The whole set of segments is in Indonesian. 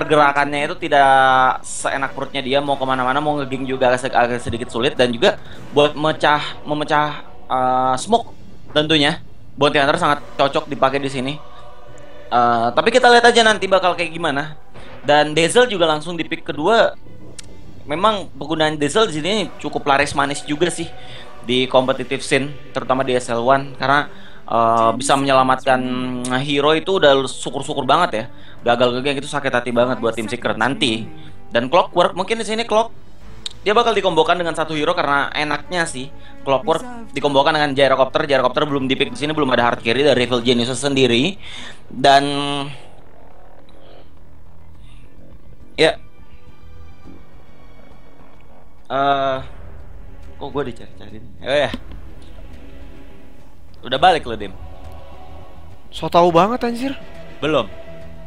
pergerakannya itu tidak seenak perutnya dia mau ke mana-mana mau ngeging juga agak, agak sedikit sulit dan juga buat mecah memecah uh, smoke tentunya Bounty Hunter sangat cocok dipakai di sini. Uh, tapi kita lihat aja nanti bakal kayak gimana. Dan Diesel juga langsung di pick kedua. Memang penggunaan Diesel di sini cukup laris manis juga sih di competitive scene, terutama di SL1 karena uh, bisa menyelamatkan hero itu udah syukur-syukur banget ya. Gagal gagal itu sakit hati banget buat tim Secret nanti. Dan Clockwork mungkin di sini Clock dia bakal dikombokan dengan satu hero karena enaknya sih. Clockwork dikombokan dengan Gyrocopter. Gyrocopter belum dipik di sini belum ada hard carry dari Evil Genius sendiri. Dan ya. Uh, kok gue dicari-cari oh ya udah balik lo dim so tau banget anjir belum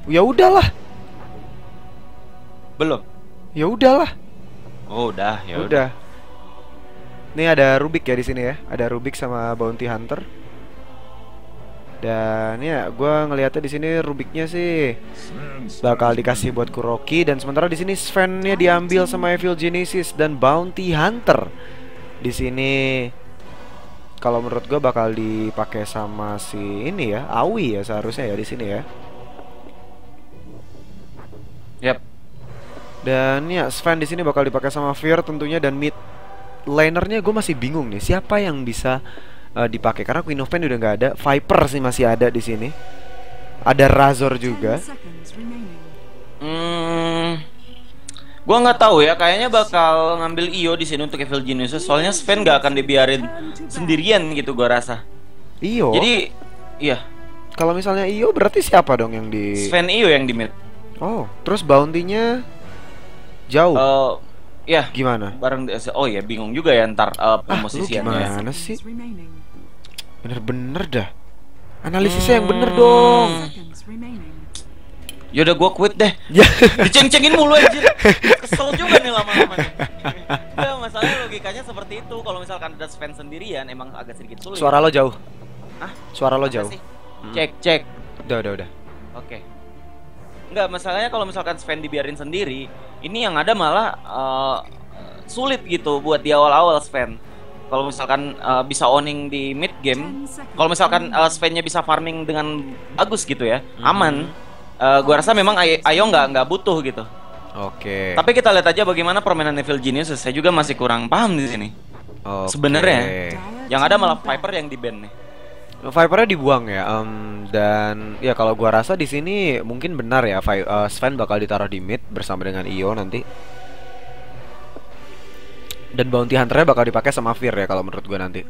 ya udahlah belum ya udahlah Oh udah ya udah. Nih ada Rubik ya di sini ya. Ada Rubik sama Bounty Hunter. Dan ya, gue ngelihatnya di sini Rubiknya sih bakal dikasih buat Kuroki dan sementara di sini Sven-nya diambil sama Evil Genesis dan Bounty Hunter. Di sini kalau menurut gue bakal dipakai sama si ini ya, Awi ya seharusnya ya di sini ya. Yap. Dan ya Sven di sini bakal dipakai sama Fear tentunya dan mid lanernya gue masih bingung nih siapa yang bisa uh, dipakai karena Queen of Pain udah nggak ada, Viper sih masih ada di sini. Ada Razor juga. Hmm, gua nggak tahu ya, kayaknya bakal ngambil Io di sini untuk Evil Genius. Soalnya Sven nggak akan dibiarin sendirian gitu gua rasa. Io. Jadi, iya. Kalau misalnya Io berarti siapa dong yang di Sven Io yang di mid. Oh, terus bounty-nya Jauh. Uh, ya. Gimana? Bareng oh ya bingung juga ya ntar uh, pemosisiannya. Ah, gimana sih? Bener-bener dah. Analisisnya hmm. yang bener dong. Yaudah gue quit deh ya. Diceng-cengin mulu aja Kesel juga nih lama-lama Ya masalahnya logikanya seperti itu Kalau misalkan ada Sven sendirian Emang agak sedikit sulit Suara lo jauh Hah? Suara lo jauh Hmm. Cek, cek Udah, udah, udah Oke okay. Enggak, masalahnya kalau misalkan Sven dibiarin sendiri, ini yang ada malah uh, sulit gitu buat di awal-awal Sven. Kalau misalkan uh, bisa owning di mid game, kalau misalkan uh, Svennya bisa farming dengan bagus gitu ya, mm-hmm. aman. Uh, gua rasa memang Ay Ayo nggak nggak butuh gitu. Oke. Okay. Tapi kita lihat aja bagaimana permainan Evil Genius. Saya juga masih kurang paham di sini. Okay. Sebenarnya, yang ada malah Viper yang di band nih. Vipernya dibuang ya, um, dan ya kalau gua rasa di sini mungkin benar ya, Vi uh, Sven bakal ditaruh di mid bersama dengan Io nanti. Dan Bounty Hunternya bakal dipakai sama Fear ya kalau menurut gua nanti.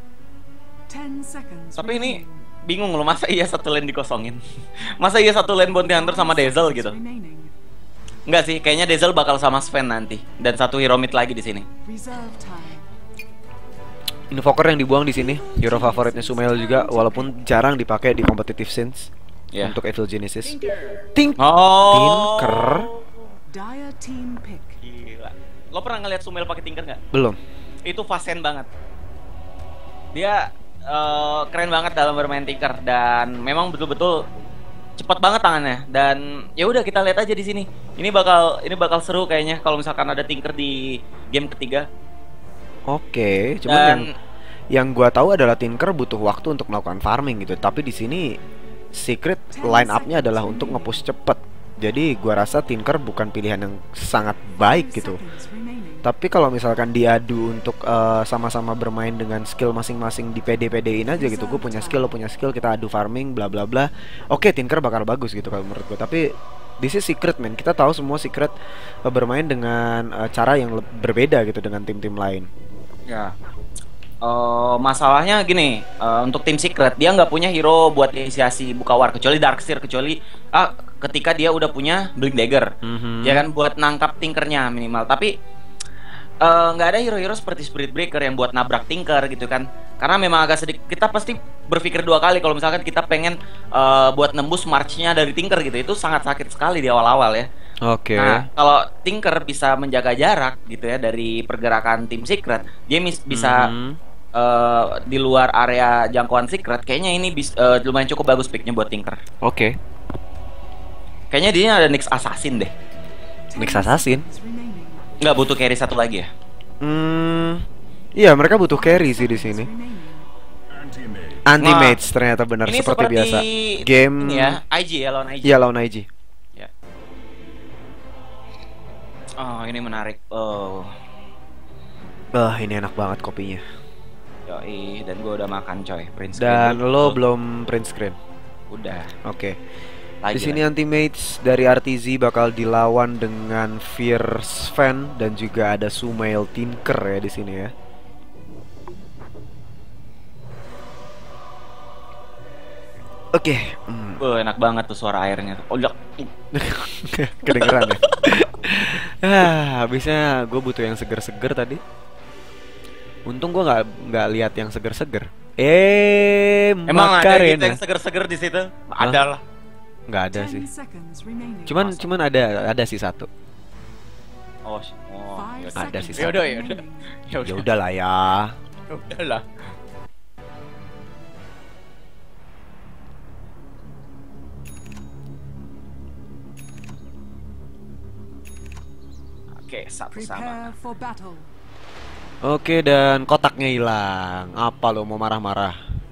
Tapi ini bingung loh masa iya satu lane dikosongin, masa iya satu lane Bounty Hunter sama Dazzle gitu. Enggak sih, kayaknya Dazzle bakal sama Sven nanti dan satu hero mid lagi di sini. Invoker yang dibuang di sini, hero favoritnya Sumail juga, walaupun jarang dipakai di competitive scenes yeah. untuk Evil Genesis. Tink, oh. Tinker. Gila. Lo pernah ngeliat Sumail pakai Tinker nggak? Belum. Itu fasen banget. Dia uh, keren banget dalam bermain Tinker dan memang betul-betul cepat banget tangannya dan ya udah kita lihat aja di sini. Ini bakal ini bakal seru kayaknya kalau misalkan ada Tinker di game ketiga Oke, cuman Dan, yang yang gua tahu adalah Tinker butuh waktu untuk melakukan farming gitu. Tapi di sini secret line up-nya adalah untuk ngepush cepet. Jadi gua rasa Tinker bukan pilihan yang sangat baik gitu. Tapi kalau misalkan diadu untuk uh, sama-sama bermain dengan skill masing-masing di PD-PDin aja gitu, gue punya skill, lo punya skill, kita adu farming, bla bla bla. Oke, Tinker bakal bagus gitu kalau menurut gue. Tapi this is secret man. Kita tahu semua secret uh, bermain dengan uh, cara yang berbeda gitu dengan tim-tim lain. Ya. Uh, masalahnya gini, uh, untuk tim secret dia nggak punya hero buat inisiasi buka war kecuali Darkseer kecuali ah ketika dia udah punya Blink Dagger, mm-hmm. ya kan buat nangkap tinkernya minimal. Tapi eh, nggak uh, ada hero-hero seperti Spirit Breaker yang buat nabrak tinker gitu kan. Karena memang agak sedikit kita pasti berpikir dua kali kalau misalkan kita pengen uh, buat nembus marchnya dari tinker gitu itu sangat sakit sekali di awal-awal ya. Oke. Okay. Nah, kalau Tinker bisa menjaga jarak gitu ya dari pergerakan tim Secret, dia bisa mm -hmm. uh, di luar area jangkauan Secret. Kayaknya ini bis, uh, lumayan cukup bagus picknya buat Tinker. Oke. Okay. Kayaknya dia ada Nyx Assassin deh. Mix Assassin. Nggak butuh carry satu lagi ya? Hmm, iya mereka butuh carry sih di sini. Anti mates ternyata benar Ini seperti, biasa. Game ini ya, IG ya lawan IG. Iya lawan IG. Ya. Oh, ini menarik. Oh. Wah, ini enak banget kopinya. Yoi, dan gua udah makan coy, print screen Dan lo belum print screen. udah. Oke. Lagi Di sini anti mates dari RTZ bakal dilawan dengan Fierce Fan dan juga ada Sumail Tinker ya di sini ya. Oke, hmm. Wah, enak banget tuh suara airnya. Lihat. kedengeran ya. ah, habisnya gue butuh yang seger-seger tadi. Untung gue nggak nggak lihat yang seger-seger. Eh, Emang ada gitu Macarena. yang seger-seger di situ? Ada lah. Nggak ada sih. Cuman cuman ada ada sih satu. Oh, oh yaudah. Ada sih Ya udah, ya udah. Ya Ya udah. udahlah ya. Ya udahlah. Oke, satu sama. Oke dan kotaknya hilang. Apa lo mau marah-marah?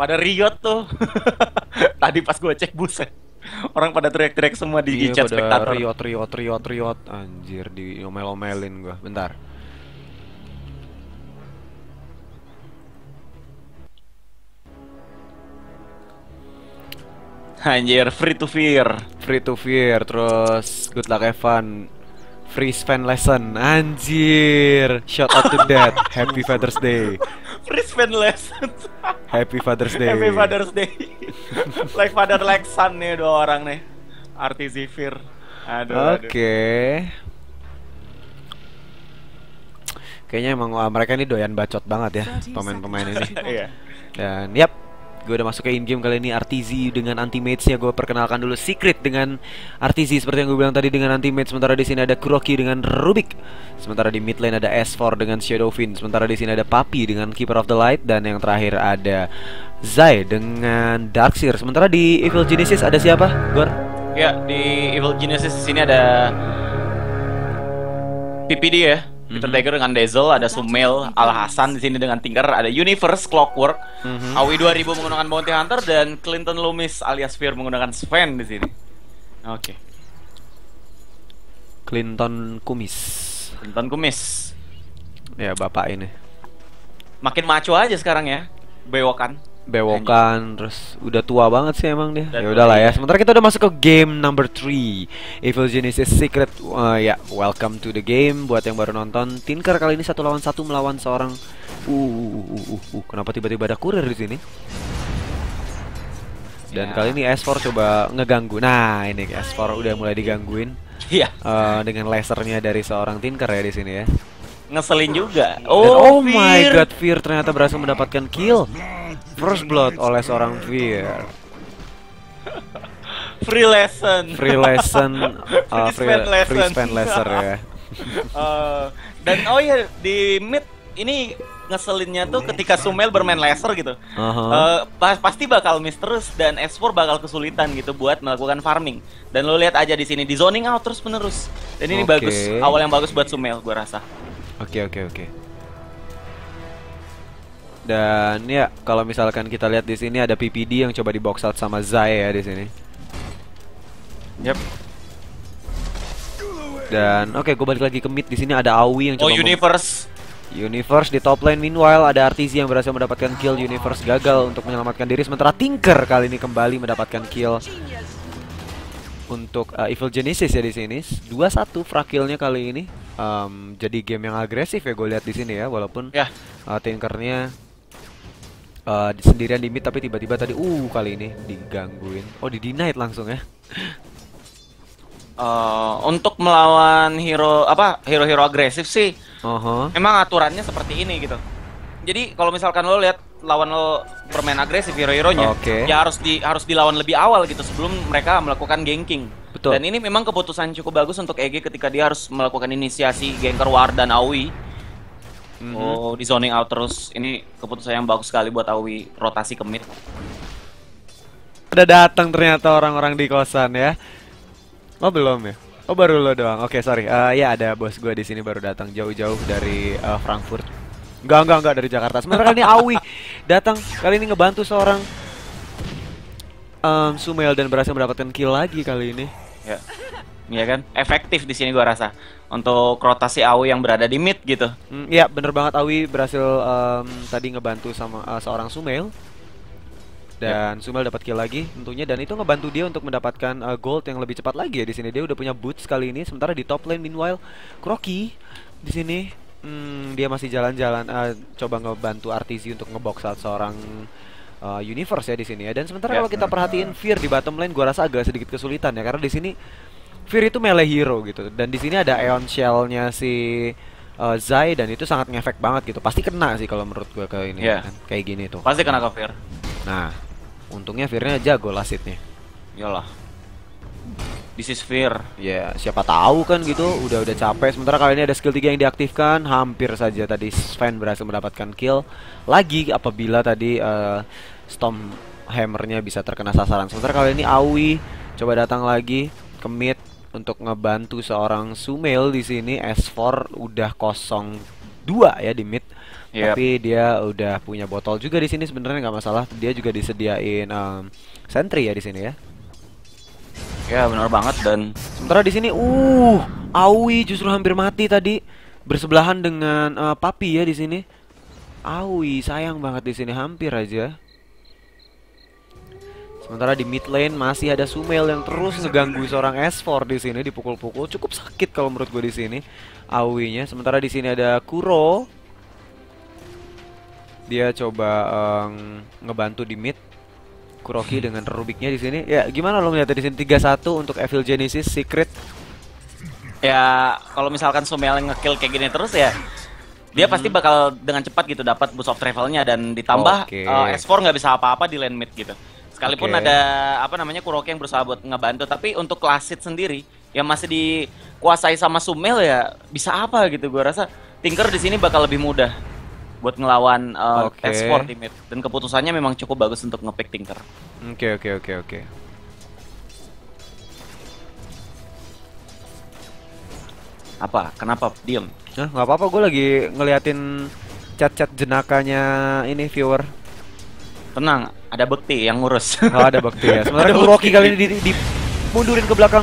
Pada Riot tuh. Tadi pas gue cek buset. Orang pada teriak-teriak semua di Iya, chat spektator. riot riot riot riot anjir di omel-omelin gua. Bentar. Anjir, free to fear. Free to fear terus good luck Evan. Free spend lesson. Anjir. Shout out to dad. Happy Father's Day. Free spend lesson. Happy Father's Day. Happy Father's Day. like father like son nih dua orang nih. Arti Zifir. Aduh, Oke. aduh. Kayaknya emang mereka ini doyan bacot banget ya 30 pemain-pemain ini. Iya. Dan yap, gue udah masuk ke in game kali ini RTZ dengan anti nya gue perkenalkan dulu Secret dengan RTZ seperti yang gue bilang tadi dengan anti sementara di sini ada Kuroki dengan Rubik. Sementara di mid lane ada S4 dengan Shadowfin sementara di sini ada Papi dengan Keeper of the Light. Dan yang terakhir ada Zai dengan Darkseer. Sementara di Evil Genesis ada siapa Gor? Ya, di Evil Genesis di sini ada PPD ya. Peter Mhm. Dagger dengan Dazzle, ada Sumail, Al Hasan di sini dengan Tinker, ada Universe Clockwork, Mhm. Awi 2000 menggunakan Bounty Hunter dan Clinton Loomis alias Fear menggunakan Sven di sini. Oke. Clinton Kumis Clinton Kumis. ya bapak ini Makin maco aja sekarang ya. Bewokan. Bewokan terus udah tua banget sih emang dia. Ya udahlah ya iya. sementara kita udah masuk ke game number 3 Evil Genesis Secret Uh, ya welcome to the game. Buat yang baru nonton Tinker kali ini satu lawan satu melawan seorang uh, uh, uh, uh, uh. kenapa tiba-tiba ada kurir di sini? Dan Ya. kali ini S4 coba ngeganggu. Nah ini S4 udah mulai digangguin. Iya, uh, dengan lasernya dari seorang Tinker ya di sini ya ngeselin juga. Oh, oh my god, Fear ternyata berhasil mendapatkan kill First blood oleh seorang Fear Free lesson. Free lesson uh, Free free, spend lesson. free spend laser ya Eh, dan oh iya di mid ini ngeselinnya tuh ketika Sumel bermain laser gitu. Aha. Eh, pas- pasti bakal miss terus dan S4 bakal kesulitan gitu buat melakukan farming. Dan lo lihat aja di sini di zoning out terus menerus. Dan ini Oke. bagus awal yang bagus buat Sumel gua rasa. Oke oke oke. Dan ya kalau misalkan kita lihat di sini ada PPD yang coba di box out sama Zai ya di sini. Yep. Dan oke gue balik lagi ke mid. Di sini ada Awi yang Oh coba mem- Universe. Universe di top lane. Meanwhile ada RTZ yang berhasil mendapatkan kill. Universe gagal untuk menyelamatkan diri. Sementara Tinker kali ini kembali mendapatkan kill untuk uh, Evil Genesis ya di sini 2-1 frakilnya kali ini Em, jadi game yang agresif ya gue lihat di sini ya walaupun Ya. uh, Tinkernya uh, di- sendirian di mid tapi tiba-tiba tadi uh kali ini digangguin oh di denied langsung ya Eh, untuk melawan hero apa hero-hero agresif sih Aha. memang aturannya seperti ini gitu. Jadi kalau misalkan lo lihat lawan lo bermain agresif hero-heronya, Oke. ya harus di harus dilawan lebih awal gitu sebelum mereka melakukan ganking. Betul. Dan ini memang keputusan cukup bagus untuk EG ketika dia harus melakukan inisiasi ganker War dan Aoi. Mhm. Oh, di zoning out terus. Ini keputusan yang bagus sekali buat Aoi rotasi ke mid. Udah datang ternyata orang-orang di kosan ya. Oh belum ya? Oh baru lo doang. Oke sorry. Uh, ya ada bos gue di sini baru datang jauh-jauh dari uh, Frankfurt. Enggak enggak enggak dari Jakarta. Sebenarnya kali ini Awi datang kali ini ngebantu seorang um, Sumel dan berhasil mendapatkan kill lagi kali ini. Ya. Iya kan? Efektif di sini gua rasa untuk rotasi Awi yang berada di mid gitu. Mm, iya, bener banget Awi berhasil um, tadi ngebantu sama uh, seorang Sumel. Dan yep. Sumel dapat kill lagi tentunya dan itu ngebantu dia untuk mendapatkan uh, gold yang lebih cepat lagi ya di sini. Dia udah punya boots kali ini sementara di top lane meanwhile Kroki di sini hmm, dia masih jalan-jalan uh, coba ngebantu Artizi untuk ngebox out seorang uh, universe ya di sini ya. Dan sementara yeah. kalau kita perhatiin Fear di bottom lane gua rasa agak sedikit kesulitan ya karena di sini Fear itu melee hero gitu. Dan di sini ada Aeon Shell-nya si uh, Zai dan itu sangat ngefek banget gitu. Pasti kena sih kalau menurut gua ke ini yeah. kan. Kayak gini tuh. Pasti kena ke Fear. Nah, untungnya Fear-nya jago lasitnya. Iyalah. This is fear. Ya, yeah, siapa tahu kan gitu, udah udah capek. Sementara kali ini ada skill 3 yang diaktifkan, hampir saja tadi Sven berhasil mendapatkan kill. Lagi apabila tadi uh, Storm Hammernya bisa terkena sasaran. Sementara kali ini Awi coba datang lagi ke mid untuk ngebantu seorang Sumail di sini. S4 udah kosong dua ya di mid. Yep. Tapi dia udah punya botol juga di sini sebenarnya nggak masalah. Dia juga disediain um, sentry ya di sini ya. Ya benar banget dan sementara di sini uh Awi justru hampir mati tadi bersebelahan dengan uh, Papi ya di sini. Awi sayang banget di sini hampir aja. Sementara di mid lane masih ada Sumel yang terus ngeganggu seorang S4 di sini dipukul-pukul cukup sakit kalau menurut gue di sini. Awinya. Sementara di sini ada Kuro. Dia coba um, ngebantu di mid Kuroki dengan Rubiknya di sini. Ya, gimana lo melihat di sini 3-1 untuk Evil Genesis Secret? Ya, kalau misalkan Sumel ngekill kayak gini terus ya dia hmm. pasti bakal dengan cepat gitu dapat boost of travelnya dan ditambah okay. uh, eh, S4 nggak bisa apa-apa di lane mid gitu. Sekalipun okay. ada apa namanya Kuroki yang berusaha buat ngebantu, tapi untuk Klasit sendiri yang masih dikuasai sama Sumel ya bisa apa gitu. Gue rasa Tinker di sini bakal lebih mudah buat ngelawan uh, okay. S4 Ultimate dan keputusannya memang cukup bagus untuk ngepick Tinker. Oke okay, oke okay, oke okay, oke. Apa? Kenapa diem? Nah, nggak apa-apa, gue lagi ngeliatin chat-chat jenakanya ini viewer. Tenang, ada Bekti yang ngurus. Oh, ada Bekti ya. Sementara Rocky kali ini di, di, mundurin ke belakang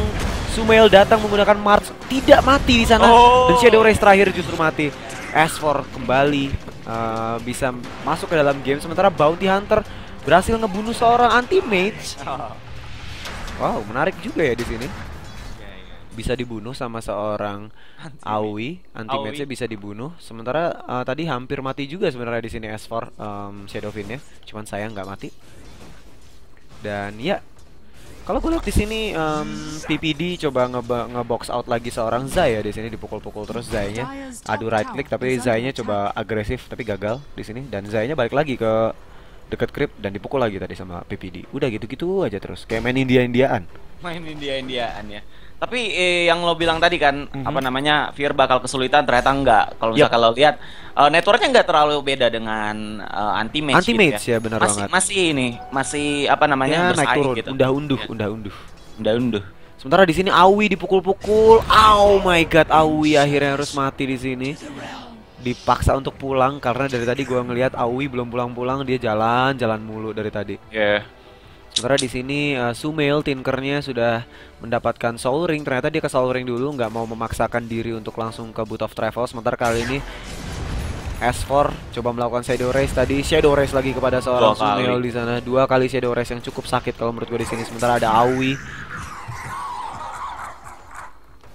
Sumail datang menggunakan Mars tidak mati di sana oh. dan Shadow Race terakhir justru mati. S4 kembali uh, bisa masuk ke dalam game sementara Bounty Hunter berhasil ngebunuh seorang anti mage. Wow, menarik juga ya di sini. Iya, iya. Bisa dibunuh sama seorang Aoi, anti mage bisa dibunuh. Sementara uh, tadi hampir mati juga sebenarnya di sini S4 um, Shadowfin ya. Cuman sayang nggak mati. Dan ya kalau gue lihat di sini um, PPD coba ngebox nge out lagi seorang Zai ya di sini dipukul-pukul terus Zai-nya adu right click tapi Zai-nya coba agresif tapi gagal di sini dan Zai-nya balik lagi ke deket krip dan dipukul lagi tadi sama PPD. Udah gitu-gitu aja terus kayak main India-Indiaan. Main India-Indiaan ya. Tapi eh, yang lo bilang tadi kan mm -hmm. apa namanya Fear bakal kesulitan ternyata enggak. Kalau yep. kalau lihat uh, networknya enggak terlalu beda dengan uh, eh, anti match anti match gitu ya. ya benar masih, banget. Masih ini masih apa namanya ya, naik turun gitu. Undah unduh, ya. undah unduh. Undah unduh. Sementara di sini Awi dipukul-pukul. Oh my god, Awi akhirnya harus mati di sini. Dipaksa untuk pulang karena dari tadi gua ngelihat Awi belum pulang-pulang, dia jalan-jalan mulu dari tadi. Ya. Yeah. Sementara di sini uh, Sumail tinkernya sudah mendapatkan Soul Ring. Ternyata dia ke Soul Ring dulu, nggak mau memaksakan diri untuk langsung ke Boot of Travel. Sementara kali ini S4 coba melakukan Shadow Race tadi Shadow Race lagi kepada seorang Sumail di sana. Dua kali Shadow Race yang cukup sakit kalau menurut gue di sini. Sementara ada Awi.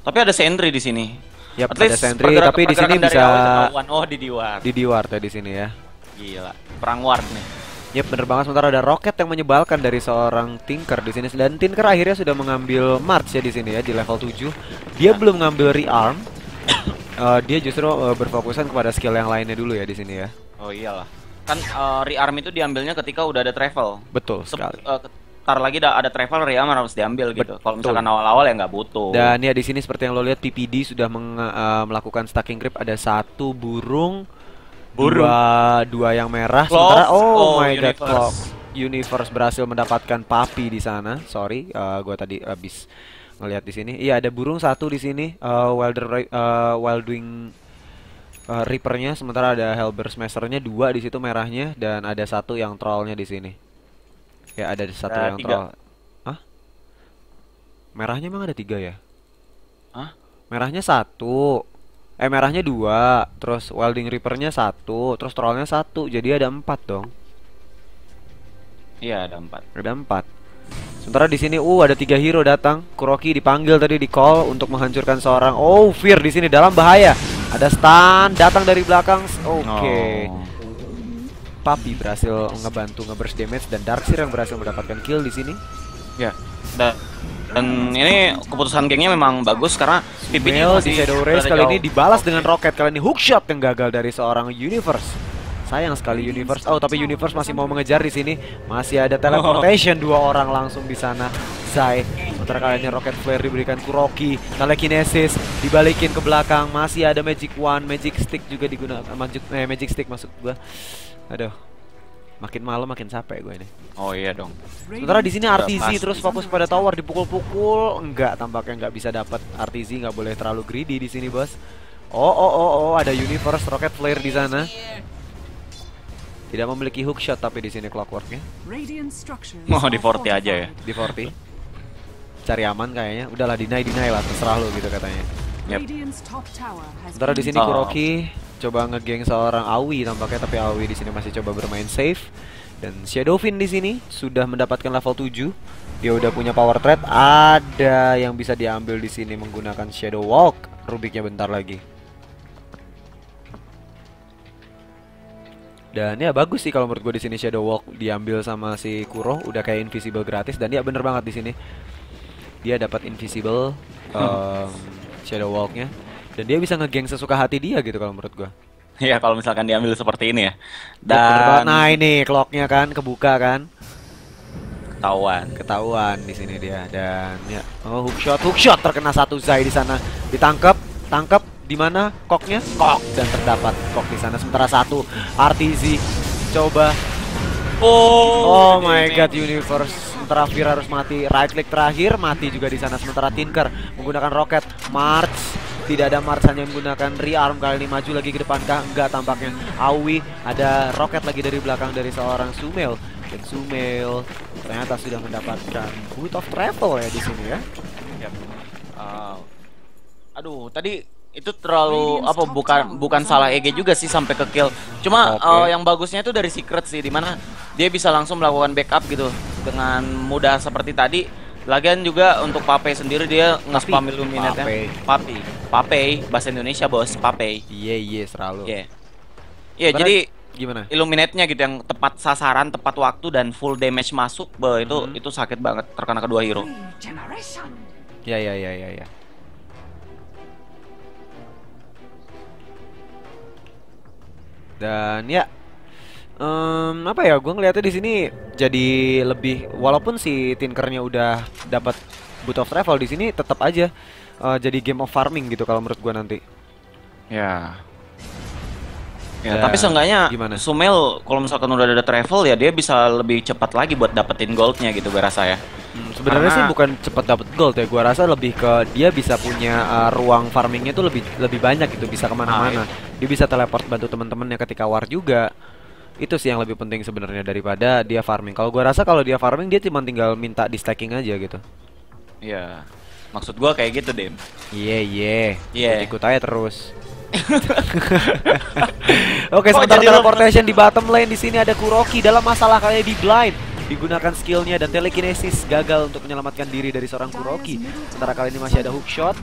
Tapi ada Sentry di sini. Ya, ada Sentry, tapi di sini bisa Oh, di Diwart. Di Diwart ya di sini ya. Gila, perang Ward nih. Yep, bener banget. Sementara ada roket yang menyebalkan dari seorang Tinker di sini. Dan Tinker akhirnya sudah mengambil March ya di sini ya di level 7. Dia belum ngambil rearm. uh, dia justru uh, berfokusan kepada skill yang lainnya dulu ya di sini ya. Oh iyalah. Kan uh, rearm itu diambilnya ketika udah ada travel. Betul sekali. uh, tar lagi ada, ada travel rearm harus diambil gitu. Kalau misalkan awal-awal ya nggak butuh. Dan ya di sini seperti yang lo lihat PPD sudah meng, uh, melakukan stacking grip ada satu burung Burung. Dua, dua yang merah. Sementara oh, oh my universe. god, Clove. Universe berhasil mendapatkan papi di sana. Sorry, uh, eh, gue tadi habis ngelihat di sini. Iya ada burung satu di sini. Uh, Wilder uh, Wildwing uh, Reapernya, sementara ada Hellbear Smashernya dua di situ merahnya dan ada satu yang trollnya di sini. Ya ada satu yang tiga. troll. Hah? Merahnya emang ada tiga ya? Hah? Merahnya satu. Eh merahnya dua. Terus Wilding Reapernya satu. Terus trollnya satu. Jadi ada empat dong. Iya ada empat. Ada empat. Sementara di sini, uh ada tiga hero datang. Kuroki dipanggil tadi di call untuk menghancurkan seorang. Oh, Fear di sini dalam bahaya. Ada stun datang dari belakang. Oke. Oh. Papi berhasil ngebantu ngeburst damage dan Darkseer yang berhasil mendapatkan kill di sini. Ya. Dan, dan ini keputusan gengnya memang bagus karena pipinya di Shadow Race kali ini dibalas dengan roket kali ini hookshot yang gagal dari seorang Universe. Sayang sekali Universe. Oh, tapi Universe masih mau mengejar di sini. Masih ada teleportation dua orang langsung di sana. Zai. Sementara kali ini rocket flare diberikan Kuroki, telekinesis dibalikin ke belakang. Masih ada Magic Wand, Magic Stick juga digunakan. Magic, eh, Magic Stick maksud gua. Aduh. Makin malam makin capek gue ini. Oh iya dong. Sementara di sini RTZ terus fokus pada tower dipukul-pukul. Enggak, tampaknya nggak bisa dapat RTZ nggak boleh terlalu greedy di sini, Bos. Oh, oh, oh, oh, ada Universe Rocket Flare di sana. Tidak memiliki hookshot tapi di sini clockworknya Mau di 40 aja ya. di 40. Cari aman kayaknya. Udahlah deny deny lah terserah lu gitu katanya. Yep. Sementara di sini Oh. Kuroki coba ngegeng seorang Awi tampaknya tapi Awi di sini masih coba bermain safe. Dan Shadowfin di sini sudah mendapatkan level 7. Dia udah punya power threat. Ada yang bisa diambil di sini menggunakan Shadow Walk. Rubiknya bentar lagi. Dan ya bagus sih kalau menurut gue di sini Shadow Walk diambil sama si Kuro udah kayak invisible gratis dan ya bener banget di sini. Dia dapat invisible em, Shadow Walknya. Dan dia bisa ngegeng sesuka hati dia gitu kalau menurut gua. Iya kalau misalkan diambil seperti ini ya. Ya. Dan nah ini clocknya kan kebuka kan? Ketahuan. ketahuan di sini dia. Dan ya oh hookshot hookshot terkena satu Zai di sana. Ditangkap tangkap di mana koknya kok dan terdapat kok di sana. Sementara satu RTZ coba. Oh my god universe Sementara Fir harus mati. Right click terakhir mati juga di sana. Sementara Tinker menggunakan roket March. Tidak ada March hanya menggunakan rearm kali ini. Maju lagi ke depan kah? Enggak tampaknya. Awi ada roket lagi dari belakang dari seorang Sumel dan Sumel ternyata sudah mendapatkan boot of travel ya di sini ya. Uh, aduh, tadi itu terlalu apa bukan bukan salah EG juga sih sampai ke kill. Cuma Oke. uh, yang bagusnya itu dari secret sih di mana dia bisa langsung melakukan backup gitu dengan mudah seperti tadi. Lagian juga untuk Pape sendiri dia nge-spam illuminate-nya. Pape. Pape. Pape bahasa Indonesia, Bos. Pape. Iya iya selalu. Iya. Iya, Sebenarnya jadi gimana? illuminate-nya gitu yang tepat sasaran, tepat waktu dan full damage masuk, bah, itu Mhm. itu sakit banget terkena kedua hero. Ya ya ya ya ya. Dan ya em, apa ya? Gue ngeliatnya di sini jadi lebih walaupun si Tinkernya udah dapat boot of travel di sini tetap aja eh, jadi game of farming gitu kalau menurut gue nanti. Ya. Ya, Dan tapi seenggaknya gimana? Sumel kalau misalkan udah ada travel ya dia bisa lebih cepat lagi buat dapetin goldnya gitu gue rasa ya. Hmm, Sebenarnya sih bukan cepat dapat gold ya. Gua rasa lebih ke dia bisa punya uh, ruang farmingnya tuh lebih lebih banyak gitu, bisa ke mana-mana. Dia bisa teleport bantu teman-temannya ketika war juga. Itu sih yang lebih penting sebenarnya daripada dia farming. Kalau gua rasa kalau dia farming dia cuma tinggal minta di stacking aja gitu. Iya. Maksud gua kayak gitu, Dem. Iya iya. Iya. Ikut aja terus. Oke, Kok sementara teleportation di bottom lane di sini ada Kuroki dalam masalah kali di blind. Digunakan skillnya dan telekinesis gagal untuk menyelamatkan diri dari seorang Kuroki. Sementara kali ini masih ada hookshot.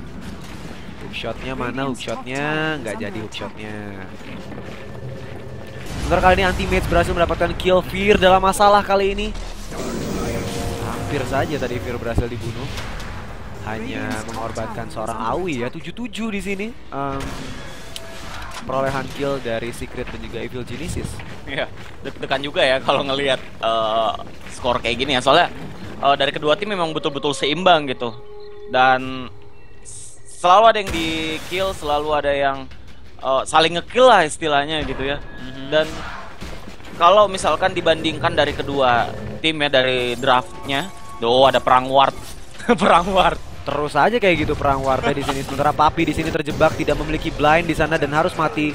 Hookshotnya mana? Hookshotnya nggak jadi hookshotnya. Sementara kali ini anti-mage berhasil mendapatkan kill Fear dalam masalah kali ini. Hampir saja tadi Fear berhasil dibunuh. Hanya mengorbankan seorang Awi ya 77 di sini. Em, perolehan kill dari Secret dan juga Evil Genesis. Iya. Deg-degan juga ya kalau ngelihat eh, skor kayak gini ya. Soalnya eh, dari kedua tim memang betul-betul seimbang gitu. Dan selalu ada yang di kill, selalu ada yang eh, saling ngekill lah istilahnya gitu ya. Dan kalau misalkan dibandingkan dari kedua tim ya dari draftnya, oh ada perang ward, perang ward. Terus aja kayak gitu perang warga di sini. Sementara Papi di sini terjebak tidak memiliki blind di sana dan harus mati.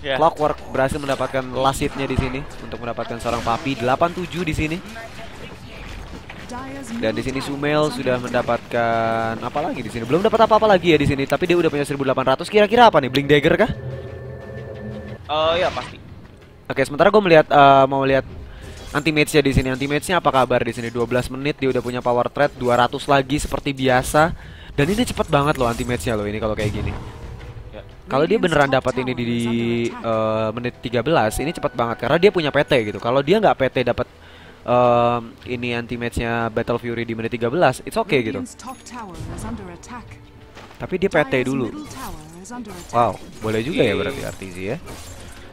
Yeah. Clockwork berhasil mendapatkan last hit-nya di sini untuk mendapatkan seorang Papi 87 di sini. Dan di sini Sumel sudah mendapatkan apa lagi di sini? Belum dapat apa-apa lagi ya di sini, tapi dia udah punya 1800. Kira-kira apa nih? Blink Dagger kah? Oh ya pasti. Oke, sementara gue melihat uh, mau lihat anti nya di sini. Anti nya apa kabar di sini? 12 menit dia udah punya power threat 200 lagi seperti biasa. Dan ini cepet banget loh anti nya loh ini kalau kayak gini. Kalau dia beneran dapat ini di, di uh, menit 13, ini cepat banget karena dia punya PT gitu. Kalau dia nggak PT dapat um, ini anti match-nya Battle Fury di menit 13, it's okay gitu. Tapi dia PT dulu. Wow, boleh juga ya berarti RTZ ya.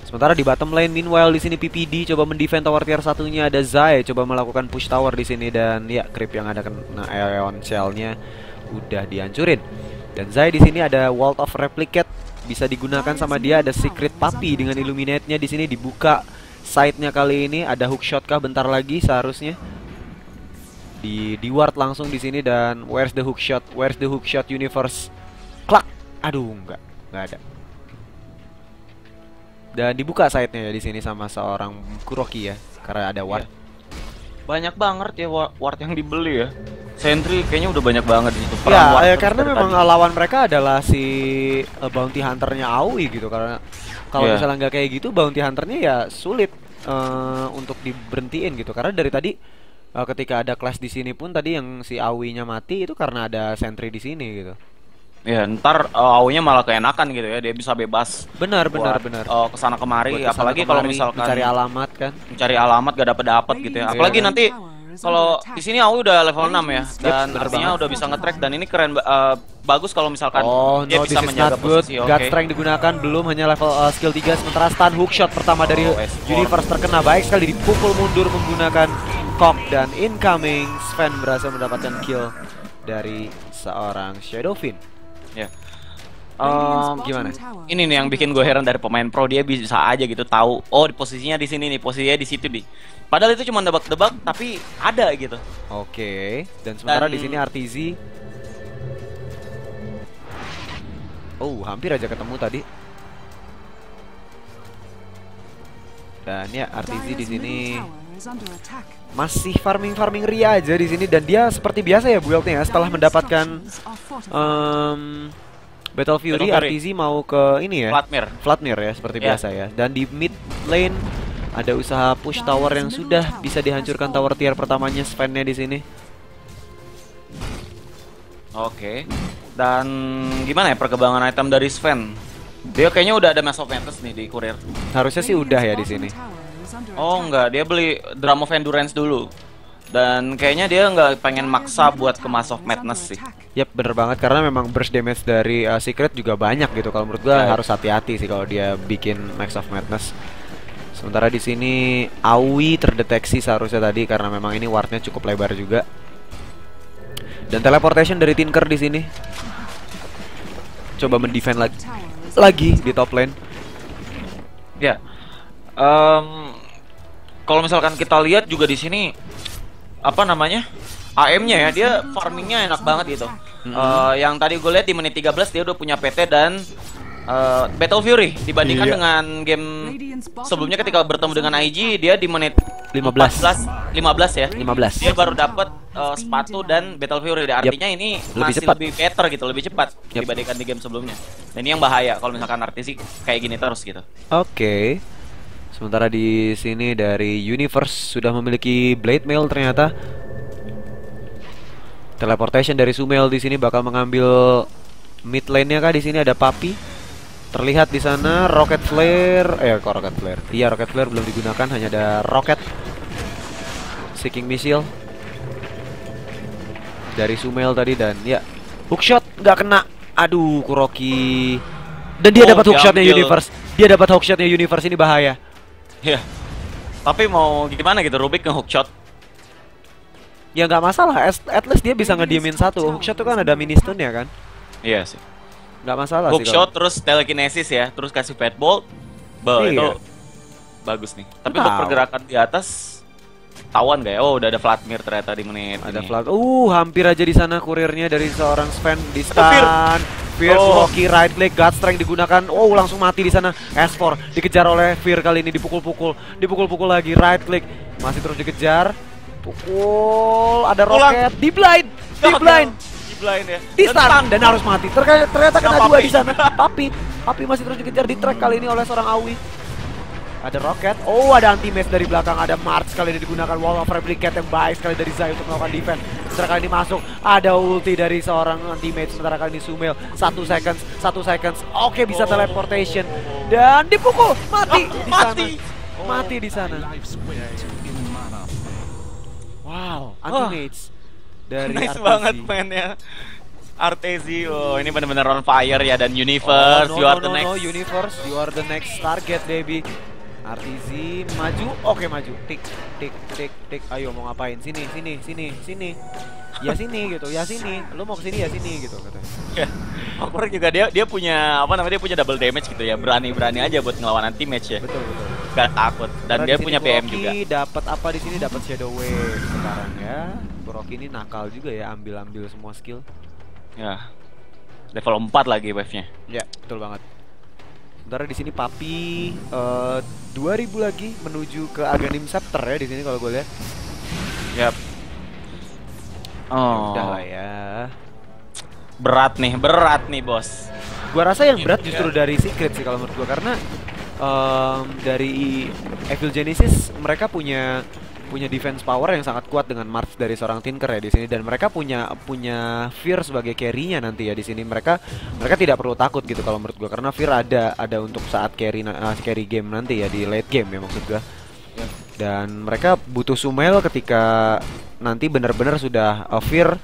Sementara di bottom lane meanwhile di sini PPD coba mendefend tower tier satunya. Ada Zai coba melakukan push tower di sini dan ya creep yang ada kena Aeon Shell-nya udah dihancurin. Dan Zai di sini ada Wall of Replicate. Bisa digunakan sama dia. Ada secret puppy dengan illuminate-nya di sini. Dibuka side-nya kali ini. Ada hook shot kah bentar lagi seharusnya. Di di ward langsung di sini dan where's the hook shot? Where's the hook shot universe? Klak aduh enggak enggak ada dan dibuka side-nya ya di sini sama seorang Kuroki ya karena ada ward iya. banyak banget ya ward yang dibeli ya Sentry kayaknya udah banyak banget di situ. Ya, ya karena memang tadi. lawan mereka adalah si uh, bounty hunternya Aoi gitu karena kalau yeah. misalnya nggak kayak gitu bounty hunternya ya sulit uh, untuk diberhentiin gitu karena dari tadi uh, ketika ada clash di sini pun tadi yang si Aoi-nya mati itu karena ada sentry di sini gitu. Ya, ntar uh, Aoi-nya malah keenakan gitu ya, dia bisa bebas. Benar, benar, benar. Uh, ke sana kemari, ke sana apalagi kalau misalkan mencari alamat kan. Mencari alamat gak dapet dapet gitu ya. Apalagi nanti kalau di sini aku udah level 6 ya dan yep, artinya udah bisa nge-track dan ini keren uh, bagus kalau misalkan oh, dia no, bisa menjaga posisi. Okay. God strength digunakan belum hanya level uh, skill 3 sementara stun hook shot pertama dari oh, Universe terkena baik sekali dipukul mundur menggunakan Cock dan incoming Sven berhasil mendapatkan kill dari seorang Shadowfin. Ya. Yeah. Um, gimana? Ini nih yang bikin gue heran dari pemain pro dia bisa aja gitu tahu oh di posisinya di sini nih posisinya di situ di Padahal itu cuma debak-debak tapi ada gitu. Oke. Dan sementara Dan... di sini RTZ Oh, hampir aja ketemu tadi. Dan ya RTZ di sini masih farming farming ria aja di sini dan dia seperti biasa ya buildnya ya setelah mendapatkan um, Battle Fury RTZ mau ke ini ya Flatmir Flatmir ya seperti yeah. biasa ya dan di mid lane ada usaha push tower yang sudah bisa dihancurkan tower tier pertamanya Sven-nya di sini. Oke. Dan gimana ya perkembangan item dari Sven? Dia kayaknya udah ada Mass of Madness nih di kurir. Harusnya sih udah ya di sini. Oh enggak, dia beli Drum of Endurance dulu. Dan kayaknya dia nggak pengen maksa buat ke Mass of Madness sih. Yap, bener banget karena memang burst damage dari uh, Secret juga banyak gitu. Kalau menurut gua ya. harus hati-hati sih kalau dia bikin Max of Madness. Sementara di sini Awi terdeteksi seharusnya tadi karena memang ini wardnya cukup lebar juga. Dan teleportation dari Tinker di sini. Coba mendefend lagi lagi di top lane. Ya. Um, kalau misalkan kita lihat juga di sini apa namanya? AM-nya ya, dia farmingnya enak banget gitu. Mm -hmm. uh, yang tadi gue lihat di menit 13 dia udah punya PT dan uh, Battle Fury dibandingkan iya. dengan game sebelumnya ketika bertemu dengan IG dia di menit 15 14, 15 ya 15 dia baru dapat uh, sepatu dan Battle Fury artinya yep. ini lebih masih cepat. lebih better gitu lebih cepat yep. dibandingkan di game sebelumnya dan ini yang bahaya kalau misalkan artis kayak gini terus gitu oke okay. Sementara di sini dari Universe sudah memiliki Blade Mail ternyata teleportation dari Sumel di sini bakal mengambil mid lane-nya kah di sini ada Papi Terlihat di sana rocket flare, eh kok rocket flare? Iya rocket flare belum digunakan, hanya ada rocket seeking missile dari Sumel tadi dan ya hookshot nggak kena. Aduh Kuroki dan dia oh, dapat hookshotnya Universe. Dia dapat hookshotnya Universe ini bahaya. Ya. Tapi mau gimana gitu Rubik nge hookshot? Ya nggak masalah, at least dia bisa ngediemin satu. Hookshot itu kan ada mini stun ya kan? Iya sih nggak masalah Hook sih shot terus telekinesis ya terus kasih fat ball bah iya. itu bagus nih tapi untuk pergerakan di atas tawan gak ya? Oh udah ada Vladimir ternyata di menit Ada flag. Uh, hampir aja di sana kurirnya dari seorang Sven di stun. Fear Oh. Rocky right leg God strength digunakan. Oh, langsung mati di sana. S4 dikejar oleh Fear kali ini dipukul-pukul. Dipukul-pukul lagi right click. Masih terus dikejar. Pukul. Ada Pulang. roket. Di blind. Di blind. Di blind ya. Di Dan stun dan harus mati. Ternyata, ternyata kena dua di sana. Papi. Papi masih terus dikejar di track kali ini oleh seorang Awi. Ada roket. Oh, ada anti match dari belakang. Ada March kali ini digunakan wall of replicate yang baik sekali dari Zai untuk melakukan defense. Sementara kali ini masuk. Ada ulti dari seorang match. Sementara kali ini Sumel. Satu seconds. Satu seconds. Oke, bisa Oh. teleportation. Dan dipukul. Mati Oh, di mati. sana. Mati di sana. Wow, anti Wah. match dari nice RTZ. banget mainnya. Artezi, oh ini benar-benar on fire ya dan Universe, Oh, no, you are no, the no, next. no, Universe, you are the next target, baby. RTZ maju, oke maju. Tik, tik, tik, tik. Ayo mau ngapain? Sini, sini, sini, sini. Ya sini gitu, ya sini. Lu mau ke sini ya sini gitu katanya. Ya, Awkward juga dia dia punya apa namanya dia punya double damage gitu ya berani-berani aja buat ngelawan anti match ya Betul betul. gak takut dan Karena dia punya PM Kuroki juga Dapat apa di sini? Dapat Shadow Wave sekarang ya. Kuroki ini nakal juga ya, ambil-ambil semua skill. ya level 4 lagi wave nya Ya, betul banget. Sementara di sini Papi eh 2000 lagi menuju ke Aghanim Scepter ya di sini kalau gue lihat. yap oh Udah lah ya. berat nih berat nih bos Gua rasa yang berat justru dari Secret sih kalau menurut gua karena em, dari Evil Genesis mereka punya punya defense power yang sangat kuat dengan March dari seorang Tinker ya di sini. Dan mereka punya punya Fear sebagai carry-nya nanti ya di sini. Mereka mereka tidak perlu takut gitu kalau menurut gua. Karena Fear ada ada untuk saat carry eh, carry game nanti ya di late game ya maksud gua. Dan mereka butuh Sumail ketika nanti benar-benar sudah uh, Fear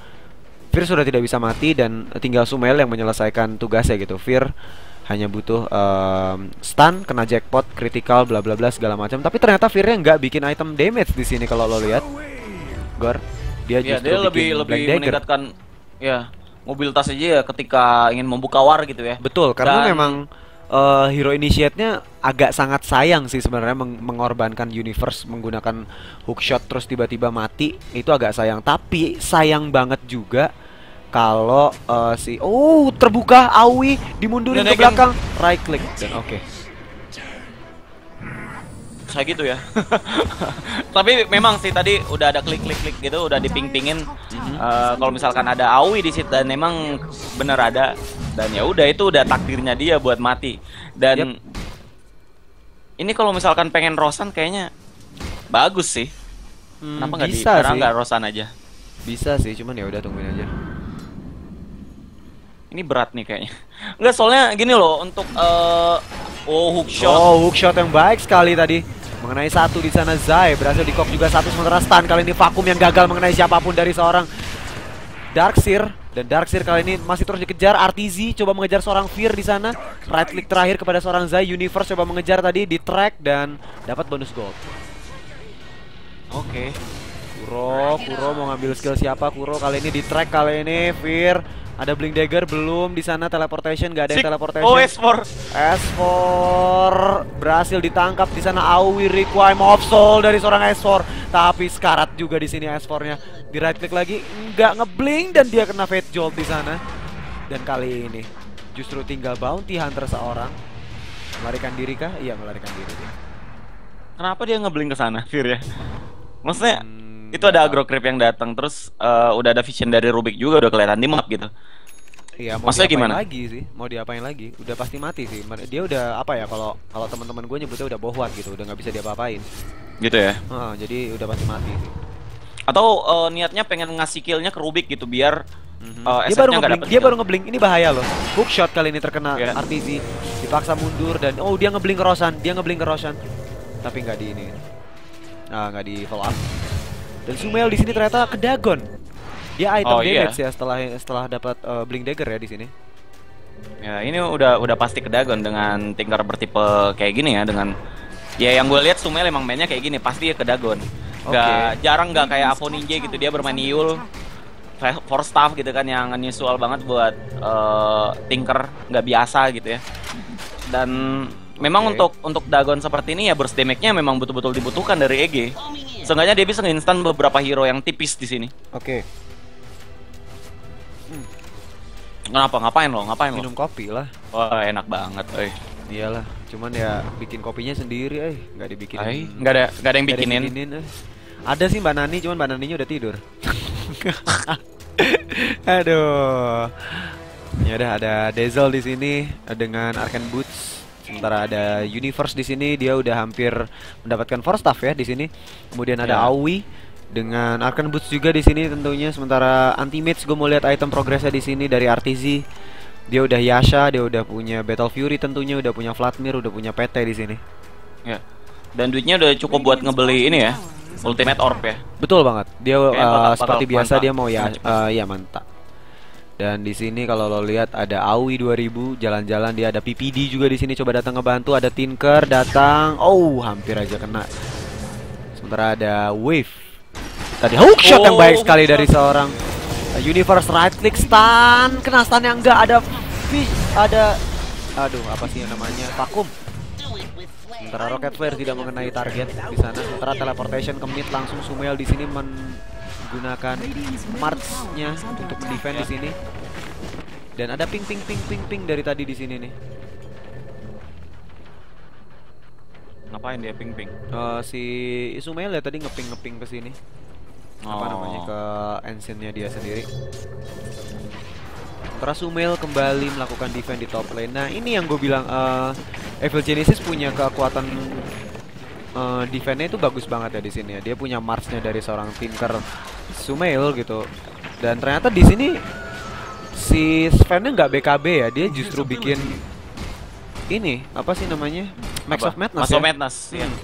Fear sudah tidak bisa mati dan tinggal Sumail yang menyelesaikan tugasnya gitu. Fear hanya butuh um, stun, kena jackpot, critical, bla bla bla segala macam. Tapi ternyata Fear-nya nggak bikin item damage di sini kalau lo lihat. Gor, dia ya justru dia lebih bikin lebih Dagger. meningkatkan ya mobilitas aja ya ketika ingin membuka war gitu ya Betul, karena Dan- memang uh, hero initiate-nya agak sangat sayang sih sebenarnya meng- mengorbankan universe menggunakan hookshot terus tiba-tiba mati itu agak sayang. Tapi sayang banget juga kalau uh, si oh terbuka Awi dimundurin Dan ke kan- belakang right click dan oke. saya gitu ya tapi memang sih tadi udah ada klik klik klik gitu udah diping-pingin Mhm. Eh, kalau misalkan ada Awi di situ dan memang bener ada dan ya udah itu udah takdirnya dia buat mati dan ini kalau misalkan pengen Rosan kayaknya bagus sih Hmm, kenapa nggak di sih. nggak Rosan aja Bisa sih, cuman ya udah tungguin aja. Ini berat nih kayaknya. Enggak soalnya gini loh untuk eh oh hookshot Oh, hookshot yang baik sekali tadi. Mengenai satu di sana Zai berhasil dikok juga satu sementara stun kali ini vakum yang gagal mengenai siapa pun dari seorang Darkseer dan Darkseer kali ini masih terus dikejar. RTZ coba mengejar seorang Fear di sana. Right click terakhir kepada seorang Zai. Universe coba mengejar tadi di track dan dapat bonus gold. Oke. Kuro Kuro mau ngambil skill siapa? Kuro kali ini di track kali ini. Fear ada Blink Dagger belum di sana? Teleportation nggak ada yang teleportation. Oh S4 S4 berhasil ditangkap di sana. Awi require of soul dari seorang S4 tapi sekarat juga di sini S4-nya di right click lagi nggak ngeblink dan dia kena fate jolt di sana. Dan kali ini justru tinggal bounty hunter seorang. Melarikan diri kah? Iya melarikan diri dia. kenapa dia ngeblink ke sana Fir ya? Maksudnya Hmm, itu ada agro creep yang datang terus eh, udah ada vision dari Rubik juga udah kelihatan di map gitu Iya, mau Maksudnya gimana? lagi sih? Mau diapain lagi? Udah pasti mati sih. Dia udah apa ya kalau kalau teman-teman gue nyebutnya udah bohwat gitu, udah nggak bisa diapa-apain. gitu ya Heeh, jadi udah pasti mati sih. atau eh, niatnya pengen ngasih killnya ke Rubik gitu biar Mhm. eh, dia baru ngeblink, dia kill. baru ngeblink. Ini bahaya loh. Hook shot kali ini terkena Iya. RTZ. Dipaksa mundur dan oh dia ngeblink ke Rosan, dia ngeblink ke Rosan. Tapi nggak di ini. Nah, nggak di follow up. Dan Sumail di sini ternyata ke Dagon. Dia item Oh, iya. damage ya setelah setelah dapat eh, blink dagger ya di sini. Ya ini udah udah pasti kedagon dengan Tinker bertipe kayak gini ya dengan ya yang gue lihat Sumel emang mainnya kayak gini pasti ya kedagon. Gak jarang nggak kayak Avo Ninja gitu dia bermain Yul for staff gitu kan yang unusual banget buat eh, Tinker nggak biasa gitu ya. Dan Memang Oke. untuk untuk Dagon seperti ini ya burst damage-nya memang betul-betul dibutuhkan dari EG. Seenggaknya dia bisa nginstan beberapa hero yang tipis di sini. Oke, Kenapa? Ngapain lo? Ngapain lo? minum kopi lah. Wah, enak banget, euy. Iyalah, cuman ya bikin kopinya sendiri, eh, nggak dibikin. Ay, nggak ada nggak ada yang Nggak ada bikinin. eh. Ada sih Mbak Nani, cuman Mbak Naninya udah tidur. Aduh. Ya udah ada Dazzle di sini dengan Arcane Boots. Sementara ada Universe di sini, dia udah hampir mendapatkan four staff ya di sini. Kemudian ada Ya. Aoi dengan Arcane Boots juga di sini tentunya. Sementara Anti Mage gue mau lihat item progresnya di sini dari RTZ. Dia udah Yasha, dia udah punya Battle Fury tentunya, udah punya Vladimir, udah punya PT di sini. Ya. Dan duitnya udah cukup buat ngebeli ini ya. Ultimate Orb ya. Betul banget. Dia uh, seperti biasa mantap. dia mau ya uh, ya mantap. Dan di sini kalau lo lihat ada Aoi 2000 jalan-jalan dia ada PPD juga di sini coba datang ngebantu ada Tinker datang. Oh, hampir aja kena. Sementara ada Wave. Tadi hook shot yang Oh, baik sekali hook dari seorang Universe right click stun. Kena stun yang enggak ada fish ada aduh apa sih yang namanya? Vakum. Sementara Rocket Flare tidak mengenai target di sana. Sementara teleportation ke mid langsung Sumail di sini menggunakan march-nya untuk defend di sini. Dan ada ping ping ping ping ping dari tadi di sini nih. Ngapain dia ping-ping? Eh, si Sumail ya tadi ngeping ngeping ke sini. Apa Oh. namanya ke ancient-nya dia sendiri. Sementara Sumail kembali melakukan defend di top lane. Nah ini yang gue bilang eh Evil Genesis punya kekuatan eh defendnya itu bagus banget ya di sini ya. Dia punya march-nya dari seorang Tinker Sumail gitu. Dan ternyata di sini si Sven-nya nggak BKB ya. Dia justru bikin ini apa sih namanya? Max Apa? of Madness. Max ya? of Madness, iya. Hmm.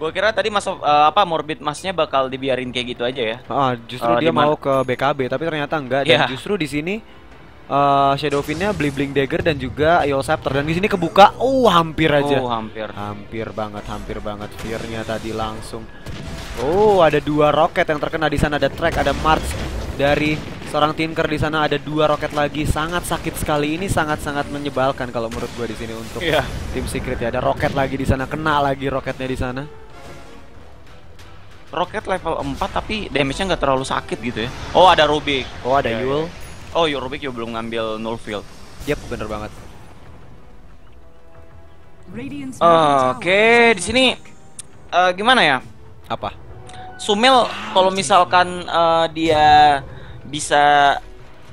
Gue kira tadi Mas of- eh, apa Morbid Masnya bakal dibiarin kayak gitu aja ya. Ah, justru Eh, dia di mana- mau ke BKB tapi ternyata enggak dan Iya. justru di sini eh Shadowfinnya Bling Dagger dan juga Iol Scepter dan di sini kebuka. Oh, hampir aja. Oh, hampir. Hampir banget, hampir banget Fear-nya tadi langsung. Oh, ada dua roket yang terkena di sana, ada track, ada march dari seorang Tinker di sana, ada dua roket lagi. Sangat sakit sekali. Ini sangat-sangat menyebalkan kalau menurut gua di sini untuk Iya. tim Secret ya. Ada roket lagi di sana, kena lagi roketnya di sana. Roket level 4 tapi damage-nya nggak terlalu sakit gitu ya. Oh, ada Rubik. Oh, ada Iya, Yul. Oh, yo Rubik juga belum ngambil null field. Yep, bener banget. Oke, di sini eh, gimana ya? Apa? Sumel kalau misalkan eh, dia bisa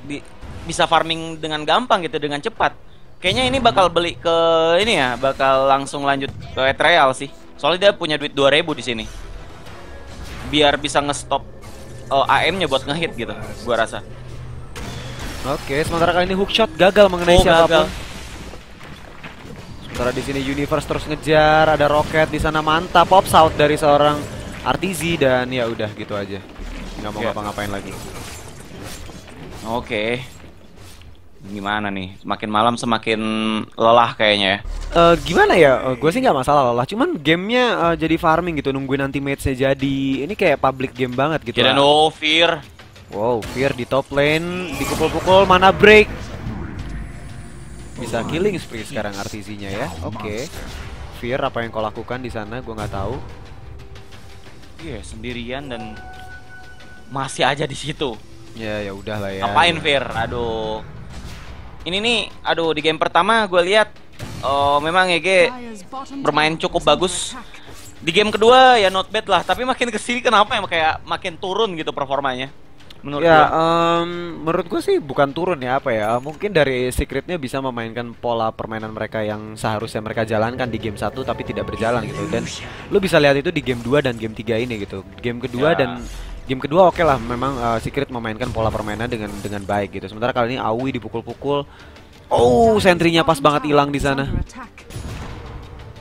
bi- bisa farming dengan gampang gitu dengan cepat. Kayaknya ini bakal beli ke ini ya, bakal langsung lanjut ke trial sih. Soalnya dia punya duit 2000 di sini. Biar bisa nge-stop eh, AM-nya buat ngehit gitu, gua rasa. Oke, sementara kali ini hookshot gagal mengenai Oh, siapa pun. gagal. Sementara di sini Universe terus ngejar, ada roket di sana mantap, pops out dari seorang RTZ dan ya udah gitu aja. Nggak mau Oke. ngapa-ngapain lagi. Oke. Gimana nih? Semakin malam semakin lelah kayaknya ya. Eh gimana ya? gue sih nggak masalah lah. Cuman gamenya eh, jadi farming gitu, nungguin nanti match-nya jadi. Ini kayak public game banget gitu. Kira no fear. Wow, Fear di top lane, dipukul-pukul, mana break. Bisa killing spree sekarang RTZ-nya ya. Oke. Fear apa yang kau lakukan di sana? Gue nggak tahu. Iya, sendirian dan masih aja di situ. Ya ya udah lah ya. Ngapain Fir? Aduh. Ini nih, aduh di game pertama gue lihat oh memang EG bermain cukup bagus. Di game kedua ya not bad lah, tapi makin ke sini kenapa ya kayak makin turun gitu performanya. Menurut ya, gua. em, menurut gue sih bukan turun ya apa ya. Mungkin dari secretnya bisa memainkan pola permainan mereka yang seharusnya mereka jalankan di game 1 tapi tidak berjalan gitu. Dan lu bisa lihat itu di game 2 dan game 3 ini gitu. Game kedua Ya. dan game kedua oke lah memang eh, secret memainkan pola permainan dengan dengan baik gitu. Sementara kali ini Awi dipukul-pukul. Oh, sentrinya pas banget hilang di sana.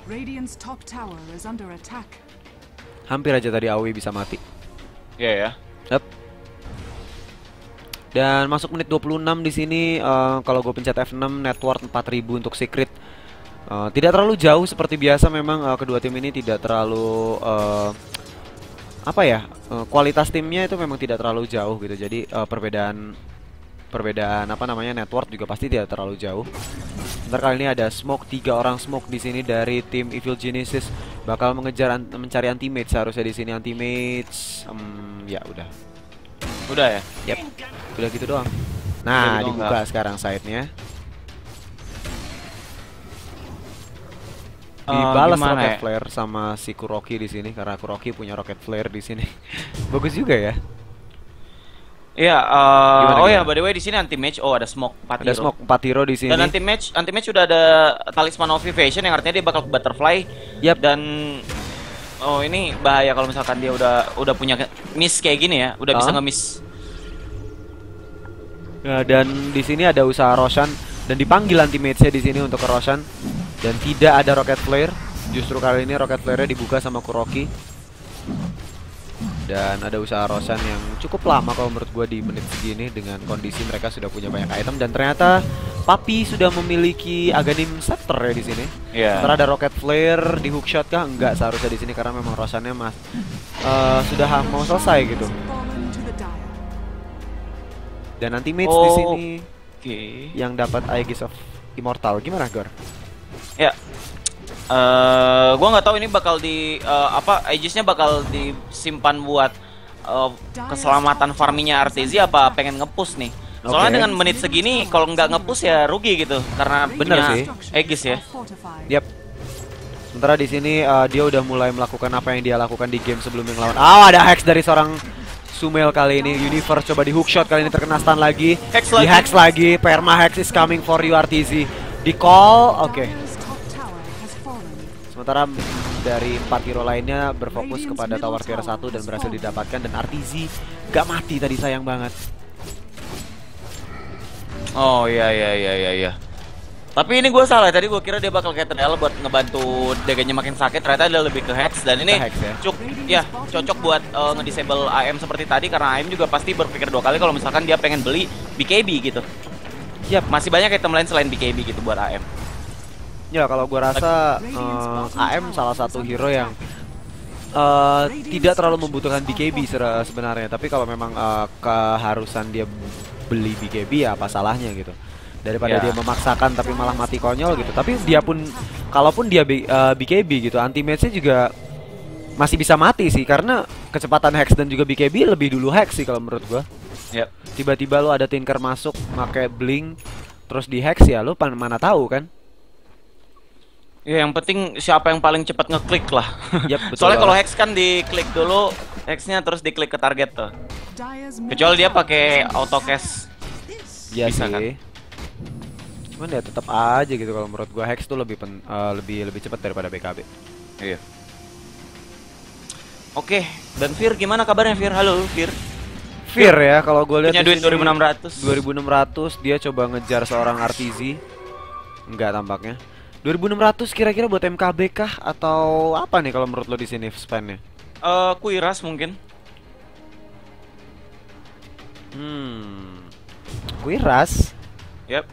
Radiant's top tower is under attack. Hampir aja tadi Awi bisa mati. Iya ya. Yep. Dan masuk menit 26 di sini eh, kalau gue pencet F6 net worth 4000 untuk secret. Eh, tidak terlalu jauh seperti biasa memang eh, kedua tim ini tidak terlalu eh, apa ya? eh, kualitas timnya itu memang tidak terlalu jauh gitu. Jadi eh, perbedaan perbedaan apa namanya network juga pasti tidak terlalu jauh. Ntar kali ini ada smoke tiga orang smoke di sini dari tim Evil Genesis bakal mengejar an- mencari anti-mage seharusnya di sini anti-mage. Hmm, ya udah. Udah ya? Yap. Udah gitu doang. Nah, gitu dibuka sekarang side-nya. Eh, Dibalas gimana rocket ya? flare sama si Kuroki di sini karena Kuroki punya rocket flare di sini. Bagus juga ya. Iya, Gimana, oh ya gimana? by the way di sini anti match. Oh, ada smoke 4 Ada smoke 4 hero di sini. Dan anti match, anti match sudah ada talisman of evasion yang artinya dia bakal butterfly. Yap. Dan oh ini bahaya kalau misalkan dia udah udah punya miss kayak gini ya, udah bisa Ah. nge-miss. Nah, dan di sini ada usaha Roshan dan dipanggil anti mage di sini untuk ke Roshan dan tidak ada rocket flare. Justru kali ini rocket flare-nya dibuka sama Kuroki. Dan ada usaha Roshan yang cukup lama kalau menurut gua di menit segini dengan kondisi mereka sudah punya banyak item dan ternyata Papi sudah memiliki Aghanim Scepter ya di sini. Iya. Sementara ada rocket flare di hookshot kah? Enggak seharusnya di sini karena memang Roshannya mas eh, sudah mau selesai gitu. Dan anti mage di Oh. sini Oke. yang dapat Aegis of Immortal. Gimana, Gor? Ya. Eh, gua nggak tahu ini bakal di eh, apa Aegis-nya bakal disimpan buat eh, keselamatan farmingnya Artezi apa pengen ngepush nih. Soalnya Oke. dengan menit segini kalau nggak ngepush ya rugi gitu karena Bener sih. Aegis ya. Yap. Sementara di sini uh, dia udah mulai melakukan apa yang dia lakukan di game sebelumnya ngelawan. Ah, ada hex dari seorang Sumel kali ini. Universe coba di hookshot kali ini terkena stun lagi. Hex di lagi. hex lagi. Perma hex is coming for you RTZ. Di call. Oke. Fallen. Sementara dari empat hero lainnya berfokus kepada tower tier 1 dan berhasil didapatkan dan RTZ gak mati tadi sayang banget. Oh iya iya iya iya iya. Tapi ini gue salah tadi gue kira dia bakal kayak Tendel buat ngebantu daganya makin sakit ternyata dia lebih ke hex dan ini hex ya. cuk ya cocok buat eh, ngedisable AM seperti tadi karena AM juga pasti berpikir dua kali kalau misalkan dia pengen beli BKB gitu. Yap. Masih banyak item lain selain BKB gitu buat AM. Ya kalau gua rasa eh, AM salah satu hero yang eh, tidak terlalu membutuhkan BKB sebenarnya. Tapi kalau memang eh, keharusan dia beli BKB ya apa salahnya gitu. Daripada Ya. dia memaksakan tapi malah mati konyol gitu. Tapi dia pun kalaupun dia B- eh, BKB gitu, anti nya juga masih bisa mati sih karena kecepatan hex dan juga BKB lebih dulu hex sih kalau menurut gua. Ya. Tiba-tiba lu ada tinker masuk pakai blink terus di hex ya lu pan- mana tahu kan? Ya yang penting siapa yang paling cepat ngeklik lah. Yap, betul Soalnya kalau hex kan diklik dulu hexnya terus diklik ke target tuh. Kecuali dia pakai auto cast. Iya Bisa sih. kan? Cuman ya tetap aja gitu kalau menurut gua Hex tuh lebih pen, eh, lebih lebih cepat daripada BKB. Iya. Oke, dan Fir gimana kabarnya Fir? Halo Fir. Fear ya kalau gua lihat Punya duit sini 2600. 2600 dia coba ngejar seorang RTZ. Enggak tampaknya. 2600 kira-kira buat MKB kah atau apa nih kalau menurut lo di sini spendnya? Eh, Kuiras mungkin. Hmm. Kuiras. Yap.